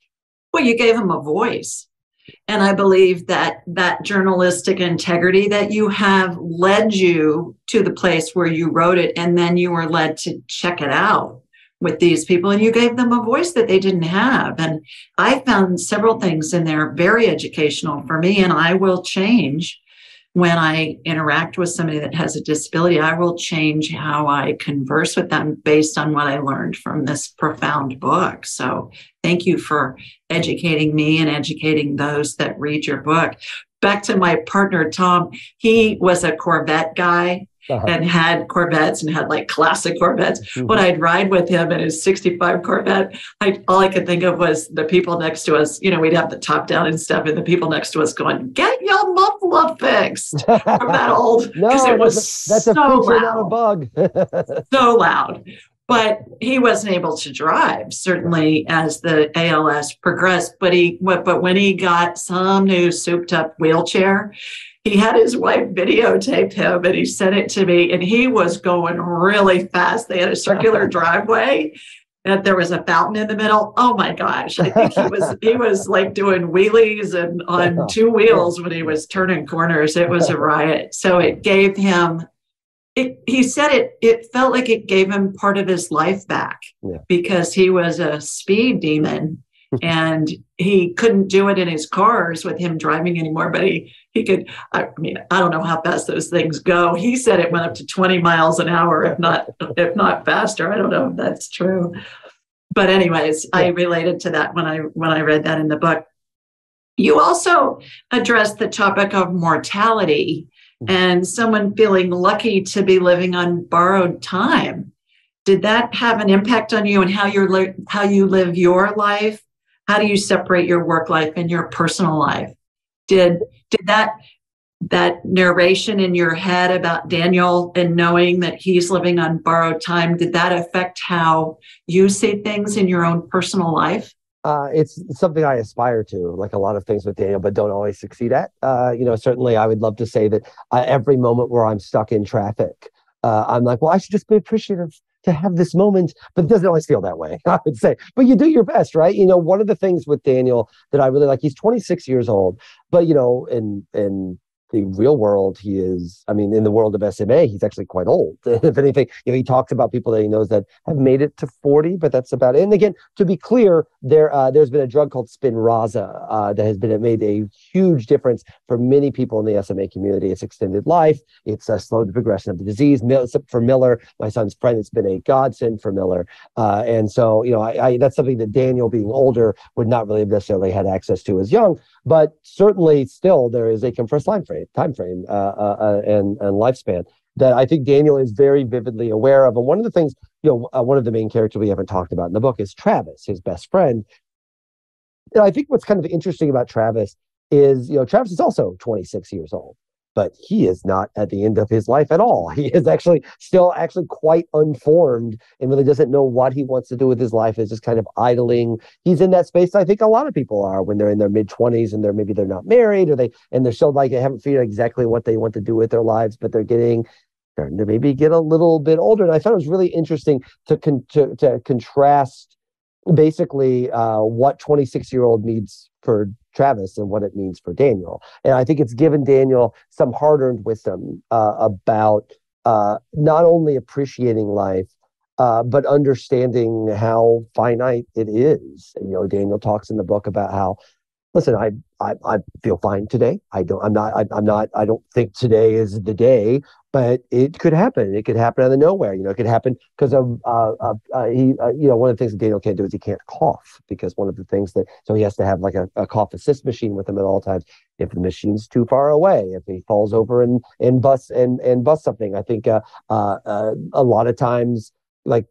Well you gave them a voice. And i believe that that journalistic integrity that you have led you to the place where you wrote it and then you were led to check it out with these people and you gave them a voice that they didn't have. And i found several things in there very educational for me and i will change when i interact with somebody that has a disability. I will change how i converse with them based on what i learned from this profound book. So thank you for educating me and educating those that read your book. Back to my partner tom he was a corvette guy uh-huh. and had Corvettes and had like classic Corvettes. Mm-hmm. When I'd ride with him in his 65 Corvette, I, all I could think of was the people next to us. You know, we'd have the top down and stuff, and the people next to us going, Get your muffler fixed from that old. Because no, it was that's a, that's so a feature, loud. not a bug. so loud but he wasn't able to drive certainly as the ALS progressed. But he, but when he got some new souped up wheelchair, he had his wife videotape him and he sent it to me and he was going really fast. They had a circular driveway and there was a fountain in the middle. Oh my gosh. I think he was he was like doing wheelies and on two wheels when he was turning corners. It was a riot. So it gave him it, he said it it felt like it gave him part of his life back yeah. because he was a speed demon and he couldn't do it in his cars with him driving anymore but he he could i mean i don't know how fast those things go. He said it went up to 20 miles an hour if not if not faster. I don't know if that's true. But anyways i related to that when i when i read that in the book. You also addressed the topic of mortality mm-hmm. and someone feeling lucky to be living on borrowed time. Did that have an impact on you and how you're how you live your life? How do you separate your work life and your personal life? Did did that that narration in your head about Daniel and knowing that he's living on borrowed time, did that affect how you see things in your own personal life? Uh, it's something I aspire to, like a lot of things with Daniel, but don't always succeed at. Uh, you know, certainly I would love to say that uh, every moment where I'm stuck in traffic, uh, I'm like, well, I should just be appreciative to have this moment, but it doesn't always feel that way, I would say. But you do your best, right? You know, one of the things with Daniel that I really like, he's 26 years old, but you know, in in the real world, he is, I mean, in the world of SMA, he's actually quite old. if anything, you know, he talks about people that he knows that have made it to 40, but that's about it. And again, to be clear, there uh, there's been a drug called Spinraza uh, that has been made a huge difference for many people in the SMA community. It's extended life, it's a slow the progression of the disease. For Miller, my son's friend, it's been a godsend for Miller. Uh, and so, you know, I, I, that's something that Daniel, being older, would not really have necessarily had access to as young. But certainly, still, there is a compressed time frame, time frame, uh, uh, uh, and and lifespan that I think Daniel is very vividly aware of. And one of the things, you know, uh, one of the main characters we haven't talked about in the book is Travis, his best friend. And I think what's kind of interesting about Travis is, you know, Travis is also 26 years old but he is not at the end of his life at all. He is actually still actually quite unformed and really doesn't know what he wants to do with his life. Is just kind of idling. He's in that space. I think a lot of people are when they're in their mid twenties and they're maybe they're not married or they and they're still like they haven't figured out exactly what they want to do with their lives, but they're getting starting to maybe get a little bit older. And I thought it was really interesting to con- to, to contrast basically uh, what 26 year old needs for Travis and what it means for Daniel. And I think it's given Daniel some hard earned wisdom uh, about uh, not only appreciating life, uh, but understanding how finite it is. You know, Daniel talks in the book about how listen, I, I, I feel fine today. I don't, I'm not, I, am not, I don't think today is the day, but it could happen. It could happen out of nowhere. You know, it could happen because of, uh, uh, uh, he, uh, you know, one of the things that Daniel can't do is he can't cough because one of the things that, so he has to have like a, a cough assist machine with him at all times. If the machine's too far away, if he falls over and, and bust and, and bust something, I think, uh, uh, uh a lot of times, like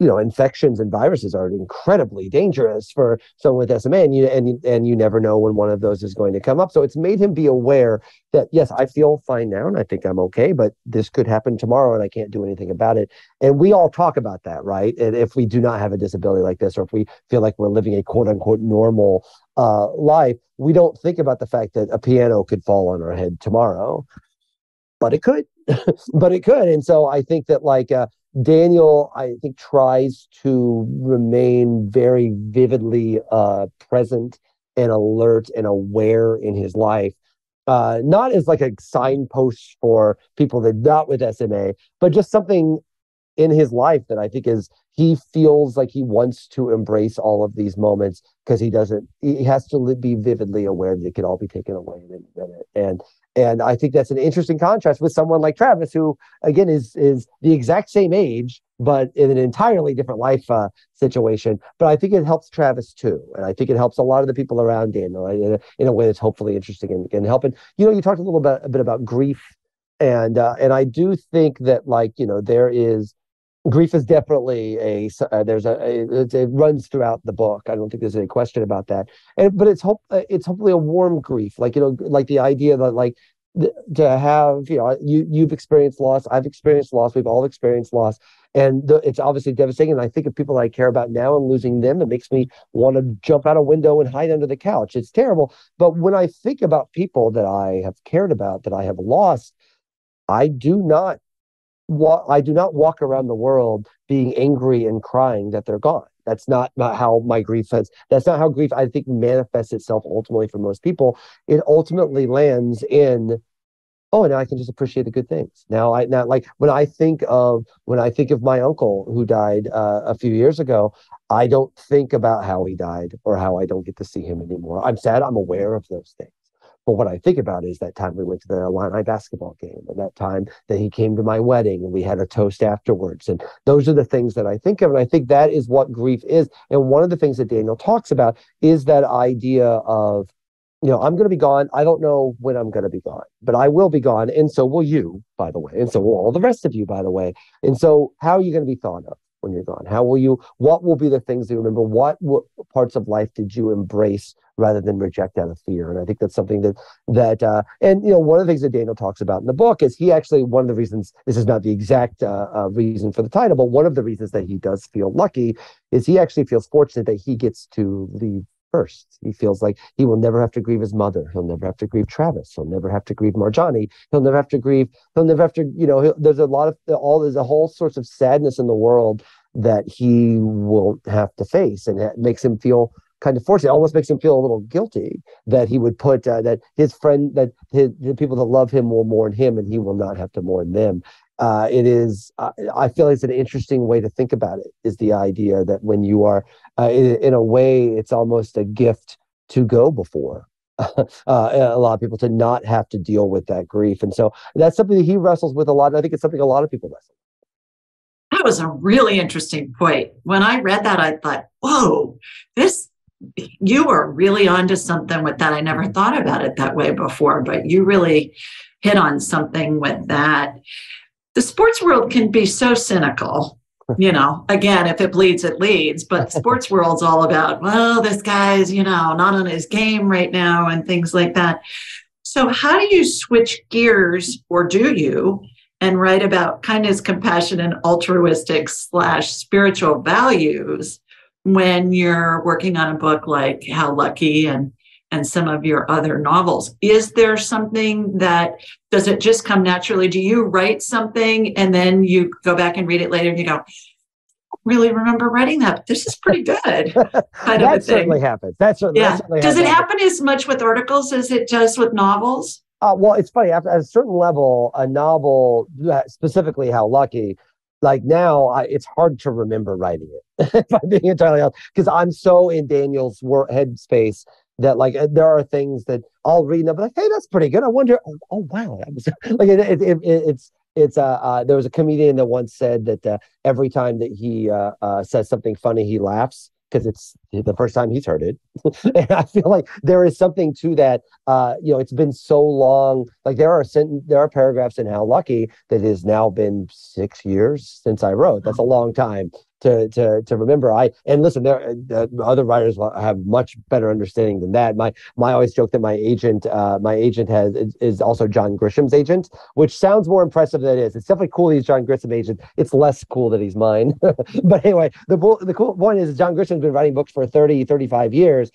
you know infections and viruses are incredibly dangerous for someone with SMA and you and and you never know when one of those is going to come up. So it's made him be aware that yes I feel fine now and I think I'm okay but this could happen tomorrow and I can't do anything about it. And we all talk about that right? And if we do not have a disability like this or if we feel like we're living a quote unquote normal uh, life we don't think about the fact that a piano could fall on our head tomorrow but it could but it could. And so I think that like uh, Daniel, I think, tries to remain very vividly uh, present and alert and aware in his life. Uh, not as like a signpost for people that not with SMA, but just something in his life that I think is he feels like he wants to embrace all of these moments because he doesn't. He has to be vividly aware that it could all be taken away in a minute, and and I think that's an interesting contrast with someone like Travis, who again is is the exact same age, but in an entirely different life uh, situation. But I think it helps Travis too, and I think it helps a lot of the people around Daniel in a, in a way that's hopefully interesting and, and helping. You know, you talked a little bit a bit about grief, and uh, and I do think that like you know there is grief is definitely a uh, there's a, a, it runs throughout the book. I don't think there's any question about that. And but it's hope uh, it's hopefully a warm grief like you know like the idea that like th- to have you know you you've experienced loss i've experienced loss we've all experienced loss. And the, it's obviously devastating and i think of people i care about now and losing them it makes me want to jump out a window and hide under the couch. It's terrible. But when i think about people that i have cared about that i have lost i do not I do not walk around the world being angry and crying that they're gone. That's not, not how my grief has. That's not how grief I think manifests itself ultimately for most people. It ultimately lands in, oh, now I can just appreciate the good things. Now I now like when I think of when I think of my uncle who died uh, a few years ago, I don't think about how he died or how I don't get to see him anymore. I'm sad. I'm aware of those things. But what I think about is that time we went to the Illini basketball game and that time that he came to my wedding and we had a toast afterwards. And those are the things that I think of. And I think that is what grief is. And one of the things that Daniel talks about is that idea of, you know, I'm going to be gone. I don't know when I'm going to be gone, but I will be gone. And so will you, by the way. And so will all the rest of you, by the way. And so how are you going to be thought of? When you're gone? How will you, what will be the things that you remember? What, parts of life did you embrace rather than reject out of fear. And I think that's something that that uh, and you know one of the things that Daniel talks about in the book is he actually one of the reasons this is not the exact uh, uh, reason for the title, but one of the reasons that he does feel lucky is he actually feels fortunate that he gets to leave first. He feels like he will never have to grieve his mother. He'll never have to grieve Travis. He'll never have to grieve Marjani. He'll never have to grieve. He'll never have to. You know, there's a lot of all. There's a whole sorts of sadness in the world that he will have to face, and it makes him feel kind of fortunate. It almost makes him feel a little guilty that he would put uh, that his friend that his, the people that love him will mourn him and he will not have to mourn them. Uh, it is uh, I feel it's an interesting way to think about it. Is the idea that when you are uh, in, in, a way, it's almost a gift to go before. Uh, a lot of people to not have to deal with that grief, and so that's something that he wrestles with a lot. I think it's something a lot of people wrestle. That was a really interesting point. When I read that, I thought, "Whoa, this you were really onto something with that. I never thought about it that way before, but you really hit on something with that. The sports world can be so cynical. You know, again, if it bleeds, it leads. But sports world's all about, well, this guy's, you know, not on his game right now and things like that. So, how do you switch gears, or do you, and write about kindness, compassion, and altruistic slash spiritual values when you're working on a book like How Lucky and and some of your other novels. Is there something that does it just come naturally? Do you write something and then you go back and read it later and you go, really remember writing that. This is pretty good. Kind that certainly happens. That certainly, yeah. That certainly does it happen as much with articles as it does with novels? Uh, well, it's funny. At a certain level, a novel, uh, specifically How Lucky, like now I, it's hard to remember writing it if i'm being entirely honest because i'm so in daniel's wor- headspace that like uh, there are things that I'll read and I'm like, hey, that's pretty good. I wonder, oh, oh wow, that was like it, it, it, it's it's uh, uh, there was a comedian that once said that uh, every time that he uh, uh, says something funny, he laughs because it's the first time he's heard it. and I feel like there is something to that. Uh, you know, it's been so long. Like there are there are paragraphs in How Lucky that has now been six years since I wrote. That's a long time to to to remember. I and listen, there uh, other writers have much better understanding than that. My my always joke that my agent uh, my agent has is also John Grisham's agent, which sounds more impressive than it is. It's definitely cool he's John Grisham's agent. It's less cool that he's mine. but anyway, the the cool point is John Grisham's been writing books for 30, 35 years.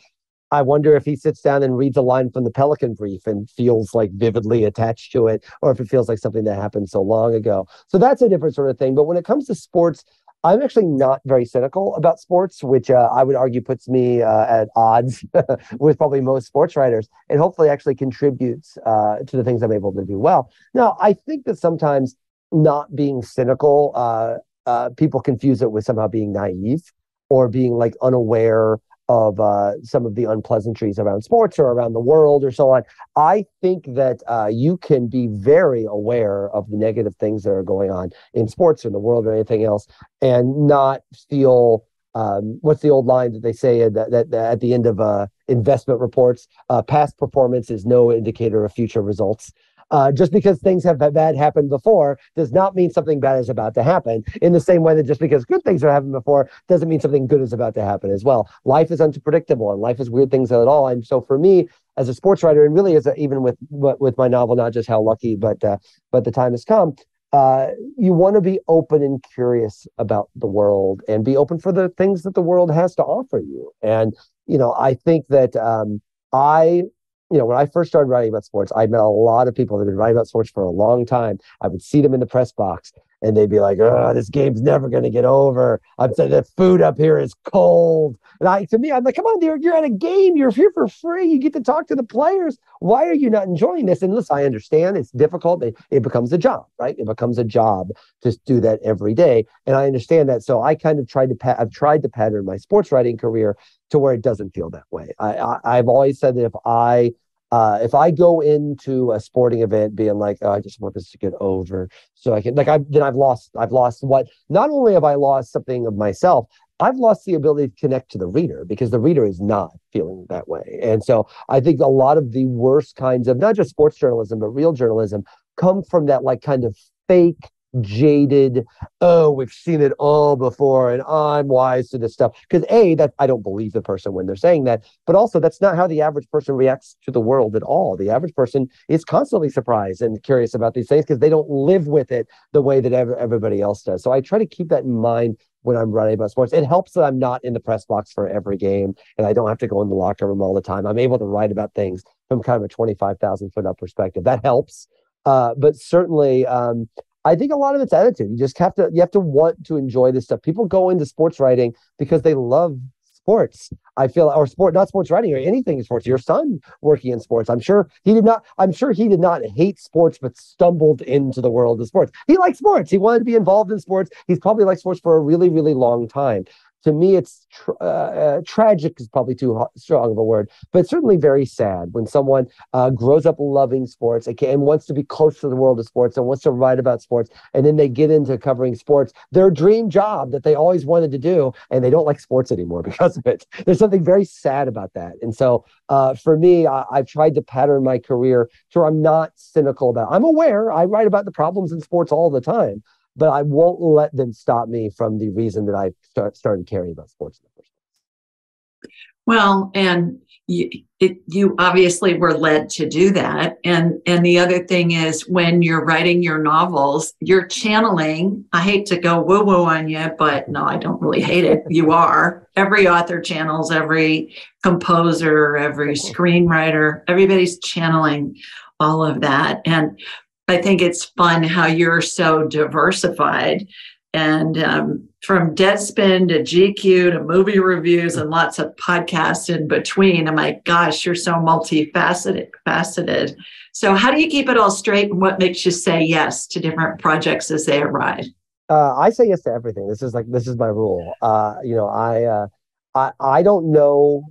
I wonder if he sits down and reads a line from the Pelican Brief and feels like vividly attached to it, or if it feels like something that happened so long ago. So that's a different sort of thing. But when it comes to sports, I'm actually not very cynical about sports, which uh, I would argue puts me uh, at odds with probably most sports writers, and hopefully actually contributes uh, to the things I'm able to do well. Now, I think that sometimes not being cynical, uh, uh, people confuse it with somehow being naive or being like unaware of uh, some of the unpleasantries around sports or around the world or so on. I think that uh, you can be very aware of the negative things that are going on in sports or in the world or anything else and not feel. Um, what's the old line that they say that, that, that at the end of uh, investment reports? Uh, past performance is no indicator of future results. Uh, just because things have bad happened before does not mean something bad is about to happen. In the same way that just because good things are happening before doesn't mean something good is about to happen as well. Life is unpredictable and life is weird things at all. And so for me, as a sports writer, and really as a, even with with my novel, not just how lucky, but uh, but the time has come. Uh, you want to be open and curious about the world and be open for the things that the world has to offer you. And you know, I think that um, I you know, when I first started writing about sports, I met a lot of people that had been writing about sports for a long time. I would see them in the press box and they'd be like, oh, this game's never going to get over. I'm saying the food up here is cold. And I, to me, I'm like, come on, dude, you're at a game. You're here for free. You get to talk to the players. Why are you not enjoying this? And listen, I understand it's difficult. It, it becomes a job, right? It becomes a job to do that every day. And I understand that. So I kind of tried to, pa- I've tried to pattern my sports writing career to where it doesn't feel that way. I, I I've always said that if I uh, if I go into a sporting event being like, oh, I just want this to get over, so I can like, I then I've lost, I've lost what? Not only have I lost something of myself, I've lost the ability to connect to the reader because the reader is not feeling that way. And so I think a lot of the worst kinds of not just sports journalism but real journalism come from that like kind of fake jaded oh we've seen it all before and i'm wise to this stuff because a that i don't believe the person when they're saying that but also that's not how the average person reacts to the world at all the average person is constantly surprised and curious about these things because they don't live with it the way that everybody else does so i try to keep that in mind when I'm writing about sports. It helps that I'm not in the press box for every game and I don't have to go in the locker room all the time. I'm able to write about things from kind of a 25,000 foot up perspective. That helps. Uh, but certainly, um, I think a lot of it's attitude. You just have to you have to want to enjoy this stuff. People go into sports writing because they love sports. I feel or sport not sports writing or anything in sports. Your son working in sports. I'm sure he did not I'm sure he did not hate sports but stumbled into the world of sports. He liked sports. He wanted to be involved in sports. He's probably liked sports for a really really long time to me, it's uh, uh, tragic is probably too strong of a word, but certainly very sad when someone uh, grows up loving sports and wants to be close to the world of sports and wants to write about sports, and then they get into covering sports, their dream job that they always wanted to do, and they don't like sports anymore because of it. There's something very sad about that. And so, uh, for me, I, have tried to pattern my career to where I'm not cynical about. It. I'm aware I write about the problems in sports all the time, but I won't let them stop me from the reason that I start, started caring about sports in the first place. Well, and you, it, you obviously were led to do that, and and the other thing is when you're writing your novels, you're channeling. I hate to go woo woo on you, but no, I don't really hate it. You are. Every author channels, every composer, every screenwriter, everybody's channeling all of that, and I think it's fun how you're so diversified and um, from Deadspin to GQ to movie reviews and lots of podcasts in between. I'm like, gosh, you're so multifaceted. Faceted. So, how do you keep it all straight, and what makes you say yes to different projects as they arrive? Uh, I say yes to everything. This is like this is my rule. Uh, you know, I, uh, I I don't know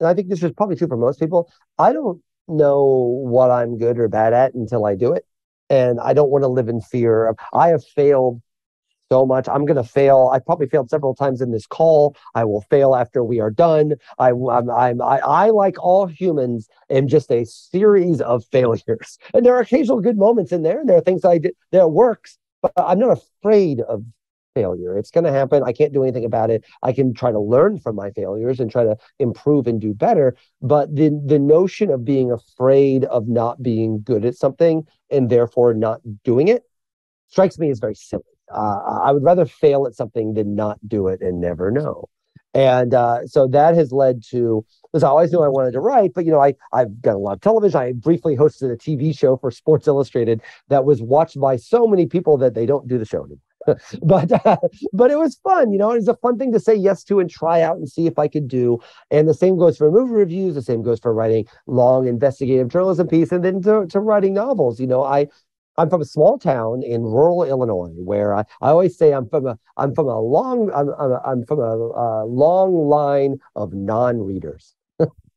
and I think this is probably true for most people, I don't know what I'm good or bad at until I do it. And I don't want to live in fear I have failed so much. I'm going to fail. I probably failed several times in this call. I will fail after we are done. I, I'm, I'm, I, I, like all humans, am just a series of failures. And there are occasional good moments in there, and there are things I did that works, but I'm not afraid of failure. It's going to happen. I can't do anything about it. I can try to learn from my failures and try to improve and do better. But the the notion of being afraid of not being good at something and therefore not doing it strikes me as very silly. Uh, I would rather fail at something than not do it and never know. And uh, so that has led to because I always knew I wanted to write, but you know, I I've done a lot of television. I briefly hosted a TV show for Sports Illustrated that was watched by so many people that they don't do the show anymore. but uh, but it was fun, you know. It was a fun thing to say yes to and try out and see if I could do. And the same goes for movie reviews. The same goes for writing long investigative journalism piece, and then to, to writing novels. You know, I I'm from a small town in rural Illinois where I, I always say I'm from a I'm from a long I'm I'm, I'm from a, a long line of non-readers.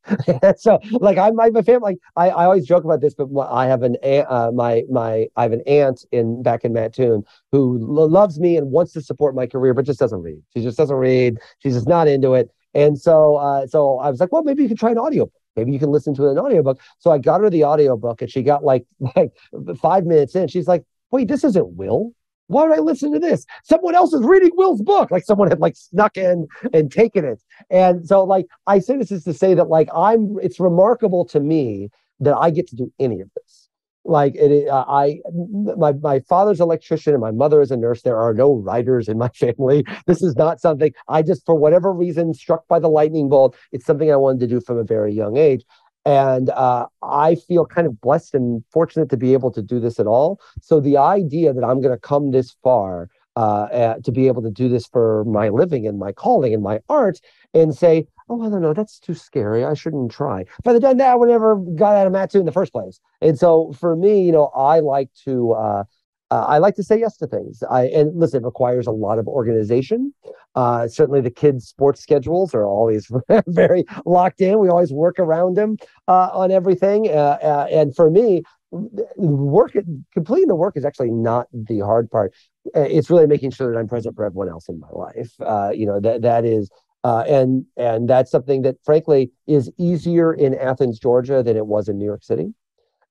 so like I'm my, my family like I, I always joke about this, but I have an uh, my my I have an aunt in back in Mattoon who lo- loves me and wants to support my career, but just doesn't read. She just doesn't read. She's just not into it. And so uh, so I was like, well, maybe you can try an audiobook. Maybe you can listen to an audiobook. So I got her the audiobook and she got like like five minutes in. She's like, wait, this isn't Will why would I listen to this? Someone else is reading Will's book. Like someone had like snuck in and taken it. And so like I say this is to say that like I'm it's remarkable to me that I get to do any of this. Like it, uh, I, my my father's electrician and my mother is a nurse. There are no writers in my family. This is not something I just, for whatever reason, struck by the lightning bolt. It's something I wanted to do from a very young age. And uh, I feel kind of blessed and fortunate to be able to do this at all. So the idea that I'm going to come this far uh, uh, to be able to do this for my living and my calling and my art and say, oh, I don't know, that's too scary. I shouldn't try. By the time that, I would never got out of Mattoon in the first place. And so for me, you know, I like to uh, uh, I like to say yes to things. I and listen, it requires a lot of organization. Uh, certainly, the kids' sports schedules are always very locked in. We always work around them uh, on everything. Uh, uh, and for me, work completing the work is actually not the hard part. Uh, it's really making sure that I'm present for everyone else in my life. you know that that is. and and that's something that frankly is easier in Athens, Georgia, than it was in New York City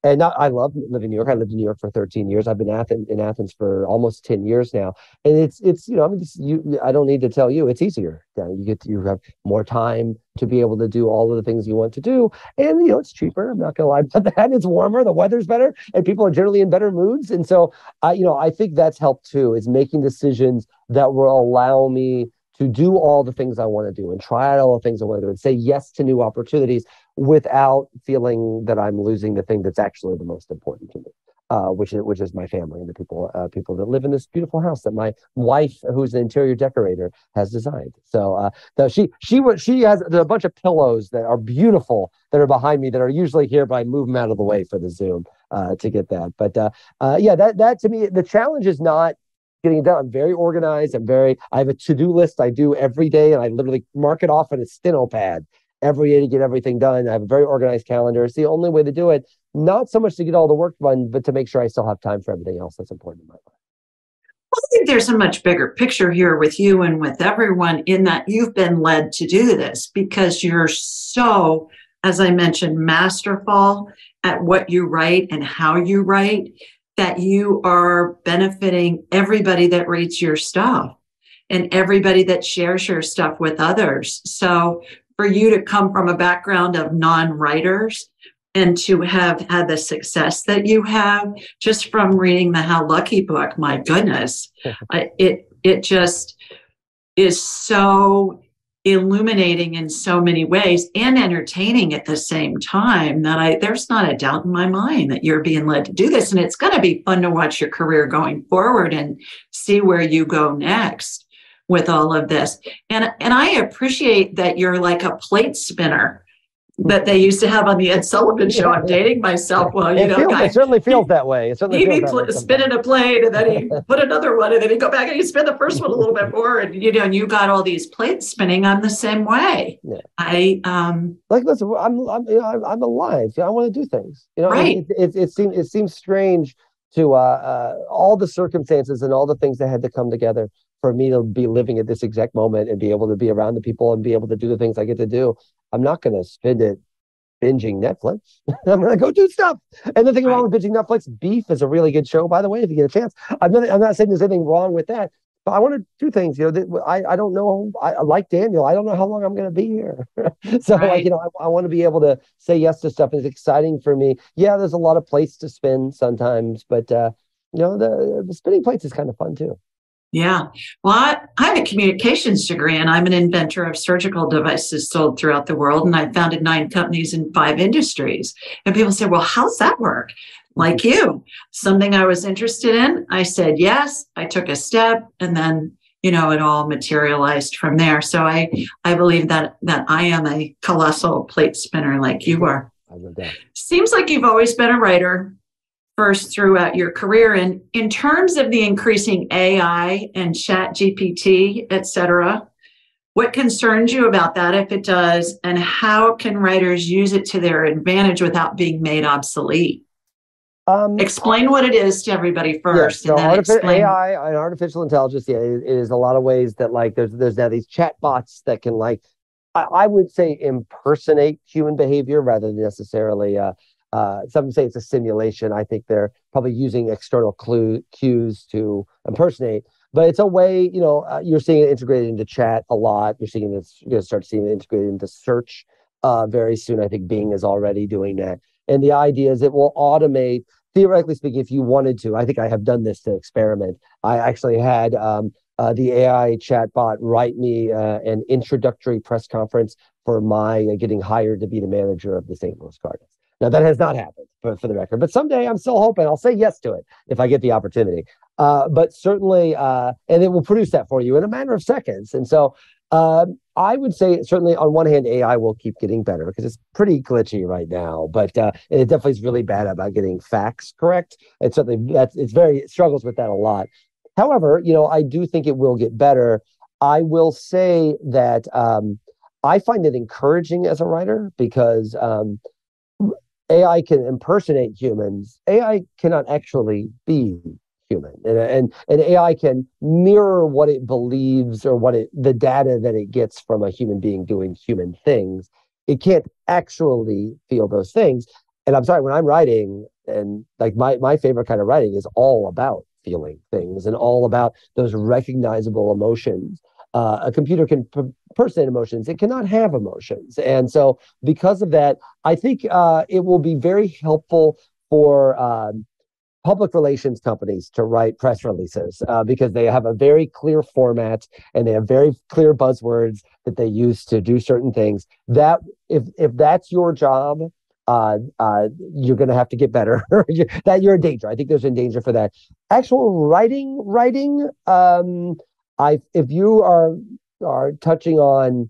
and not, I love living in New York. I lived in New York for 13 years. I've been Athens, in Athens for almost 10 years now, and it's it's you know I mean you I don't need to tell you it's easier. You get to, you have more time to be able to do all of the things you want to do, and you know it's cheaper. I'm not gonna lie about that. It's warmer, the weather's better, and people are generally in better moods. And so I you know I think that's helped too. Is making decisions that will allow me to do all the things I want to do and try out all the things I want to do and say yes to new opportunities without feeling that I'm losing the thing that's actually the most important to me. Uh, which is which is my family and the people uh, people that live in this beautiful house that my wife, who's an interior decorator, has designed. So, uh, so she she she has a bunch of pillows that are beautiful that are behind me that are usually here, but I move them out of the way for the Zoom uh, to get that. But uh, uh, yeah, that that to me the challenge is not getting it done. I'm very organized. I'm very, I have a to do list I do every day, and I literally mark it off on a steno pad every day to get everything done. I have a very organized calendar. It's the only way to do it. Not so much to get all the work done, but to make sure I still have time for everything else that's important in my life. Well, I think there's a much bigger picture here with you and with everyone in that you've been led to do this because you're so, as I mentioned, masterful at what you write and how you write that you are benefiting everybody that reads your stuff and everybody that shares your stuff with others. So for you to come from a background of non-writers and to have had the success that you have just from reading the How Lucky book, my goodness, it it just is so illuminating in so many ways and entertaining at the same time that I there's not a doubt in my mind that you're being led to do this. And it's going to be fun to watch your career going forward and see where you go next with all of this. And and I appreciate that you're like a plate spinner that they used to have on the Ed Sullivan show. I'm dating myself. Well, you it know, feels, guy, it certainly feels that way. It certainly he'd be pl- spinning a plate and then he put another one and then he'd go back and he'd spin the first one a little bit more. And, you know, and you got all these plates spinning. I'm the same way. Yeah. I, um, like, listen, I'm, I'm, you know, I'm, I'm alive. I want to do things, you know, Right. it, it, it, seems, it seems strange to, uh, uh, all the circumstances and all the things that had to come together for me to be living at this exact moment and be able to be around the people and be able to do the things I get to do. I'm not going to spend it binging Netflix. I'm going to go do stuff. And nothing thing wrong with binging Netflix, Beef is a really good show, by the way, if you get a chance. I'm not, I'm not saying there's anything wrong with that, but I want to do things. You know, that, I, I don't know. I like Daniel. I don't know how long I'm going to be here. so, Right. like, you know, I, I want to be able to say yes to stuff. It's exciting for me. Yeah, there's a lot of plates to spin sometimes, but, uh, you know, the, the spinning plates is kind of fun too. Yeah. Well, I, I have a communications degree and I'm an inventor of surgical devices sold throughout the world. And I founded nine companies in five industries. And people say, well, how's that work? Like you, something I was interested in. I said yes. I took a step and then, you know, it all materialized from there. So I, I believe that, that I am a colossal plate spinner like you are. I know that. Seems like you've always been a writer first throughout your career. And in terms of the increasing AI and ChatGPT, et cetera, what concerns you about that if it does? And how can writers use it to their advantage without being made obsolete? Um, Explain what it is to everybody Yeah, first so and then artifi- explain. AI and artificial intelligence, yeah, it, it is a lot of ways that like there's there's now these chat bots that can like I, I would say impersonate human behavior rather than necessarily uh uh some say it's a simulation. I think they're probably using external clue cues to impersonate. But it's a way, you know, uh, you're seeing it integrated into chat a lot. You're seeing it, you're going to start seeing it integrated into search uh, very soon. I think Bing is already doing that. And the idea is it will automate theoretically speaking, if you wanted to, I think I have done this to experiment. I actually had um, uh, the AI chatbot write me uh, an introductory press conference for my getting hired to be the manager of the St. Louis Cardinals. Now that has not happened, for, for the record, but someday I'm still hoping I'll say yes to it if I get the opportunity. Uh, but certainly, uh, and it will produce that for you in a matter of seconds. And so um, I would say certainly on one hand, AI will keep getting better because it's pretty glitchy right now, but uh, it definitely is really bad about getting facts correct. It's something that's it's very it struggles with that a lot. However, you know, I do think it will get better. I will say that um, I find it encouraging as a writer because um, AI can impersonate humans. AI cannot actually be human, and, and and AI can mirror what it believes or what it the data that it gets from a human being doing human things. It can't actually feel those things. And I'm sorry, when I'm writing, and like my my favorite kind of writing is all about feeling things and all about those recognizable emotions. Uh, a computer can personate emotions; it cannot have emotions, and so because of that, I think uh, it will be very helpful for. Um, public relations companies to write press releases uh, because they have a very clear format and they have very clear buzzwords that they use to do certain things. That if if that's your job, uh, uh, you're going to have to get better. that you're in danger. I think there's in danger for that. Actual writing, writing. Um, I if you are are touching on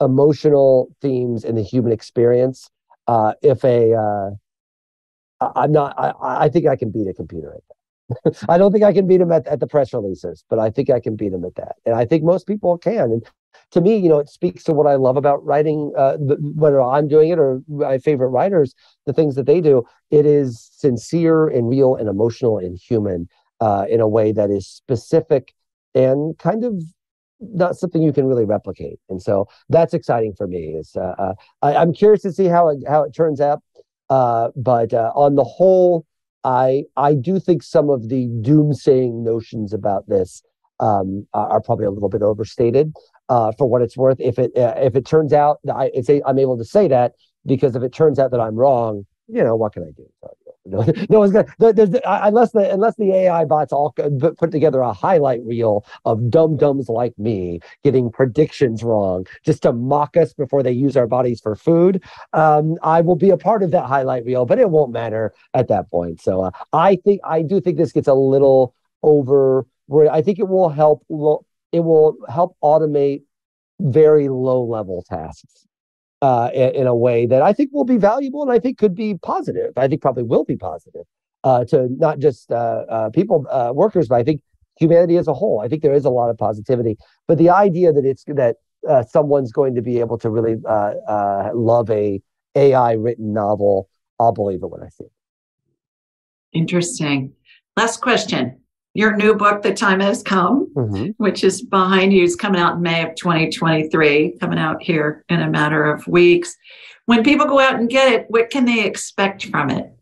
emotional themes in the human experience, uh, if a uh, I'm not. I, I think I can beat a computer at that. I don't think I can beat them at, at the press releases, but I think I can beat them at that, and I think most people can. And to me, you know, it speaks to what I love about writing. Uh, the, whether I'm doing it or my favorite writers, the things that they do, it is sincere and real and emotional and human uh, in a way that is specific and kind of not something you can really replicate. And so that's exciting for me. Is uh, uh, I, I'm curious to see how it how it turns out. Uh, but uh, on the whole, I I do think some of the doomsaying notions about this um, are, probably a little bit overstated. Uh, for what it's worth, if it uh, if it turns out I'm able to say that because if it turns out that I'm wrong, you know what can I do? No, no one's gonna uh, unless the unless the AI bots all put together a highlight reel of dum dums like me getting predictions wrong just to mock us before they use our bodies for food um, I will be a part of that highlight reel, but it won't matter at that point. So uh, I think I do think this gets a little over. I think it will help. It will help automate very low level tasks. Uh, in, in, a way that I think will be valuable and I think could be positive. I think probably will be positive uh, to not just uh, uh, people, uh, workers, but I think humanity as a whole. I think there is a lot of positivity. But the idea that it's that someone's going to be able to really love a AI written novel, I'll believe it when I see it. Interesting. Last question your new book, The Time Has Come, mm-hmm. which is behind you, is coming out in May of 2023, coming out here in a matter of weeks. When people go out and get it, what can they expect from it?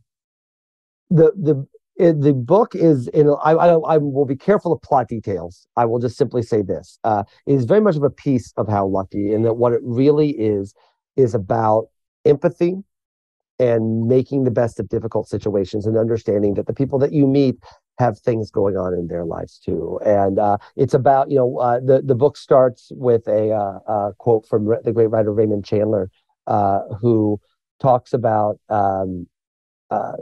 The the the book is in. I, I, I will be careful of plot details. I will just simply say this: uh, it is very much of a piece of how lucky, and that what it really is is about empathy and making the best of difficult situations and understanding that the people that you meet have things going on in their lives too. And uh, it's about, you know, uh, the, the book starts with a uh, quote from the great writer Raymond Chandler, uh, who talks about um, uh,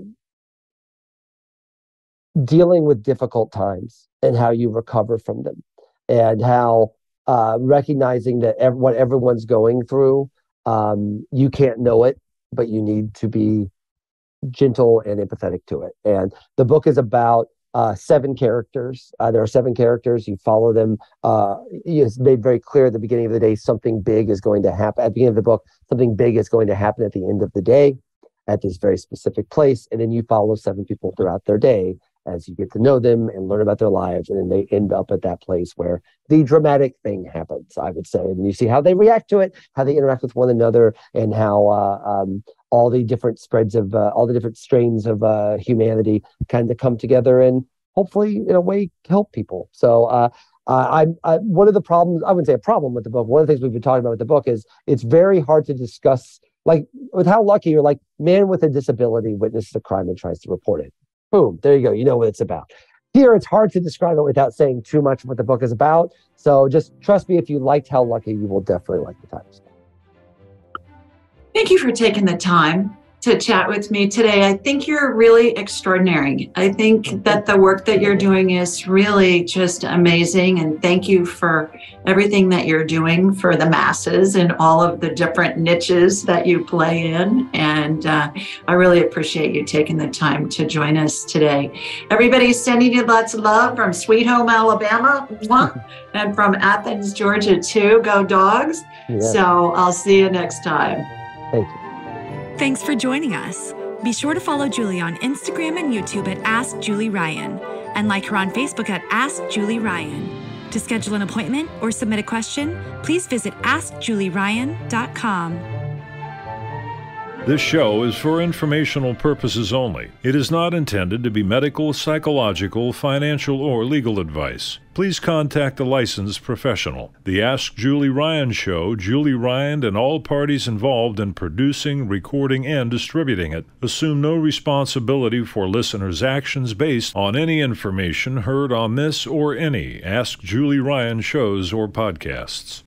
dealing with difficult times and how you recover from them and how uh, recognizing that ev- what everyone's going through, um, you can't know it, but you need to be gentle and empathetic to it. And the book is about uh, seven characters. Uh, there are seven characters. You follow them. Uh, it's made very clear at the beginning of the day something big is going to happen. At the beginning of the book, something big is going to happen at the end of the day at this very specific place. And then you follow seven people throughout their day as you get to know them and learn about their lives. And then they end up at that place where the dramatic thing happens, I would say. And you see how they react to it, how they interact with one another, and how uh, um, all the different spreads of uh, all the different strains of uh, humanity kind of come together and hopefully, in a way, help people. So, uh, I, I, one of the problems, I wouldn't say a problem with the book. One of the things we've been talking about with the book is it's very hard to discuss, like, with how lucky you're like, man with a disability witnesses a crime and tries to report it Boom, there you go. You know what it's about. Here, it's hard to describe it without saying too much what the book is about. So just trust me, if you liked How Lucky, you will definitely like the title. Thank you for taking the time to chat with me today. I think you're really extraordinary. I think that the work that you're doing is really just amazing. And thank you for everything that you're doing for the masses and all of the different niches that you play in. And uh, I really appreciate you taking the time to join us today. Everybody's sending you lots of love from Sweet Home, Alabama, and from Athens, Georgia, too. Go dogs. Yeah. So I'll see you next time. Thank you. Thanks for joining us. Be sure to follow Julie on Instagram and YouTube at Ask Julie Ryan and like her on Facebook at Ask Julie Ryan. To schedule an appointment or submit a question, please visit AskJulieRyan.com. This show is for informational purposes only. It is not intended to be medical, psychological, financial, or legal advice. Please contact a licensed professional. The Ask Julie Ryan Show, Julie Ryan and all parties involved in producing, recording, and distributing it assume no responsibility for listeners' actions based on any information heard on this or any Ask Julie Ryan shows or podcasts.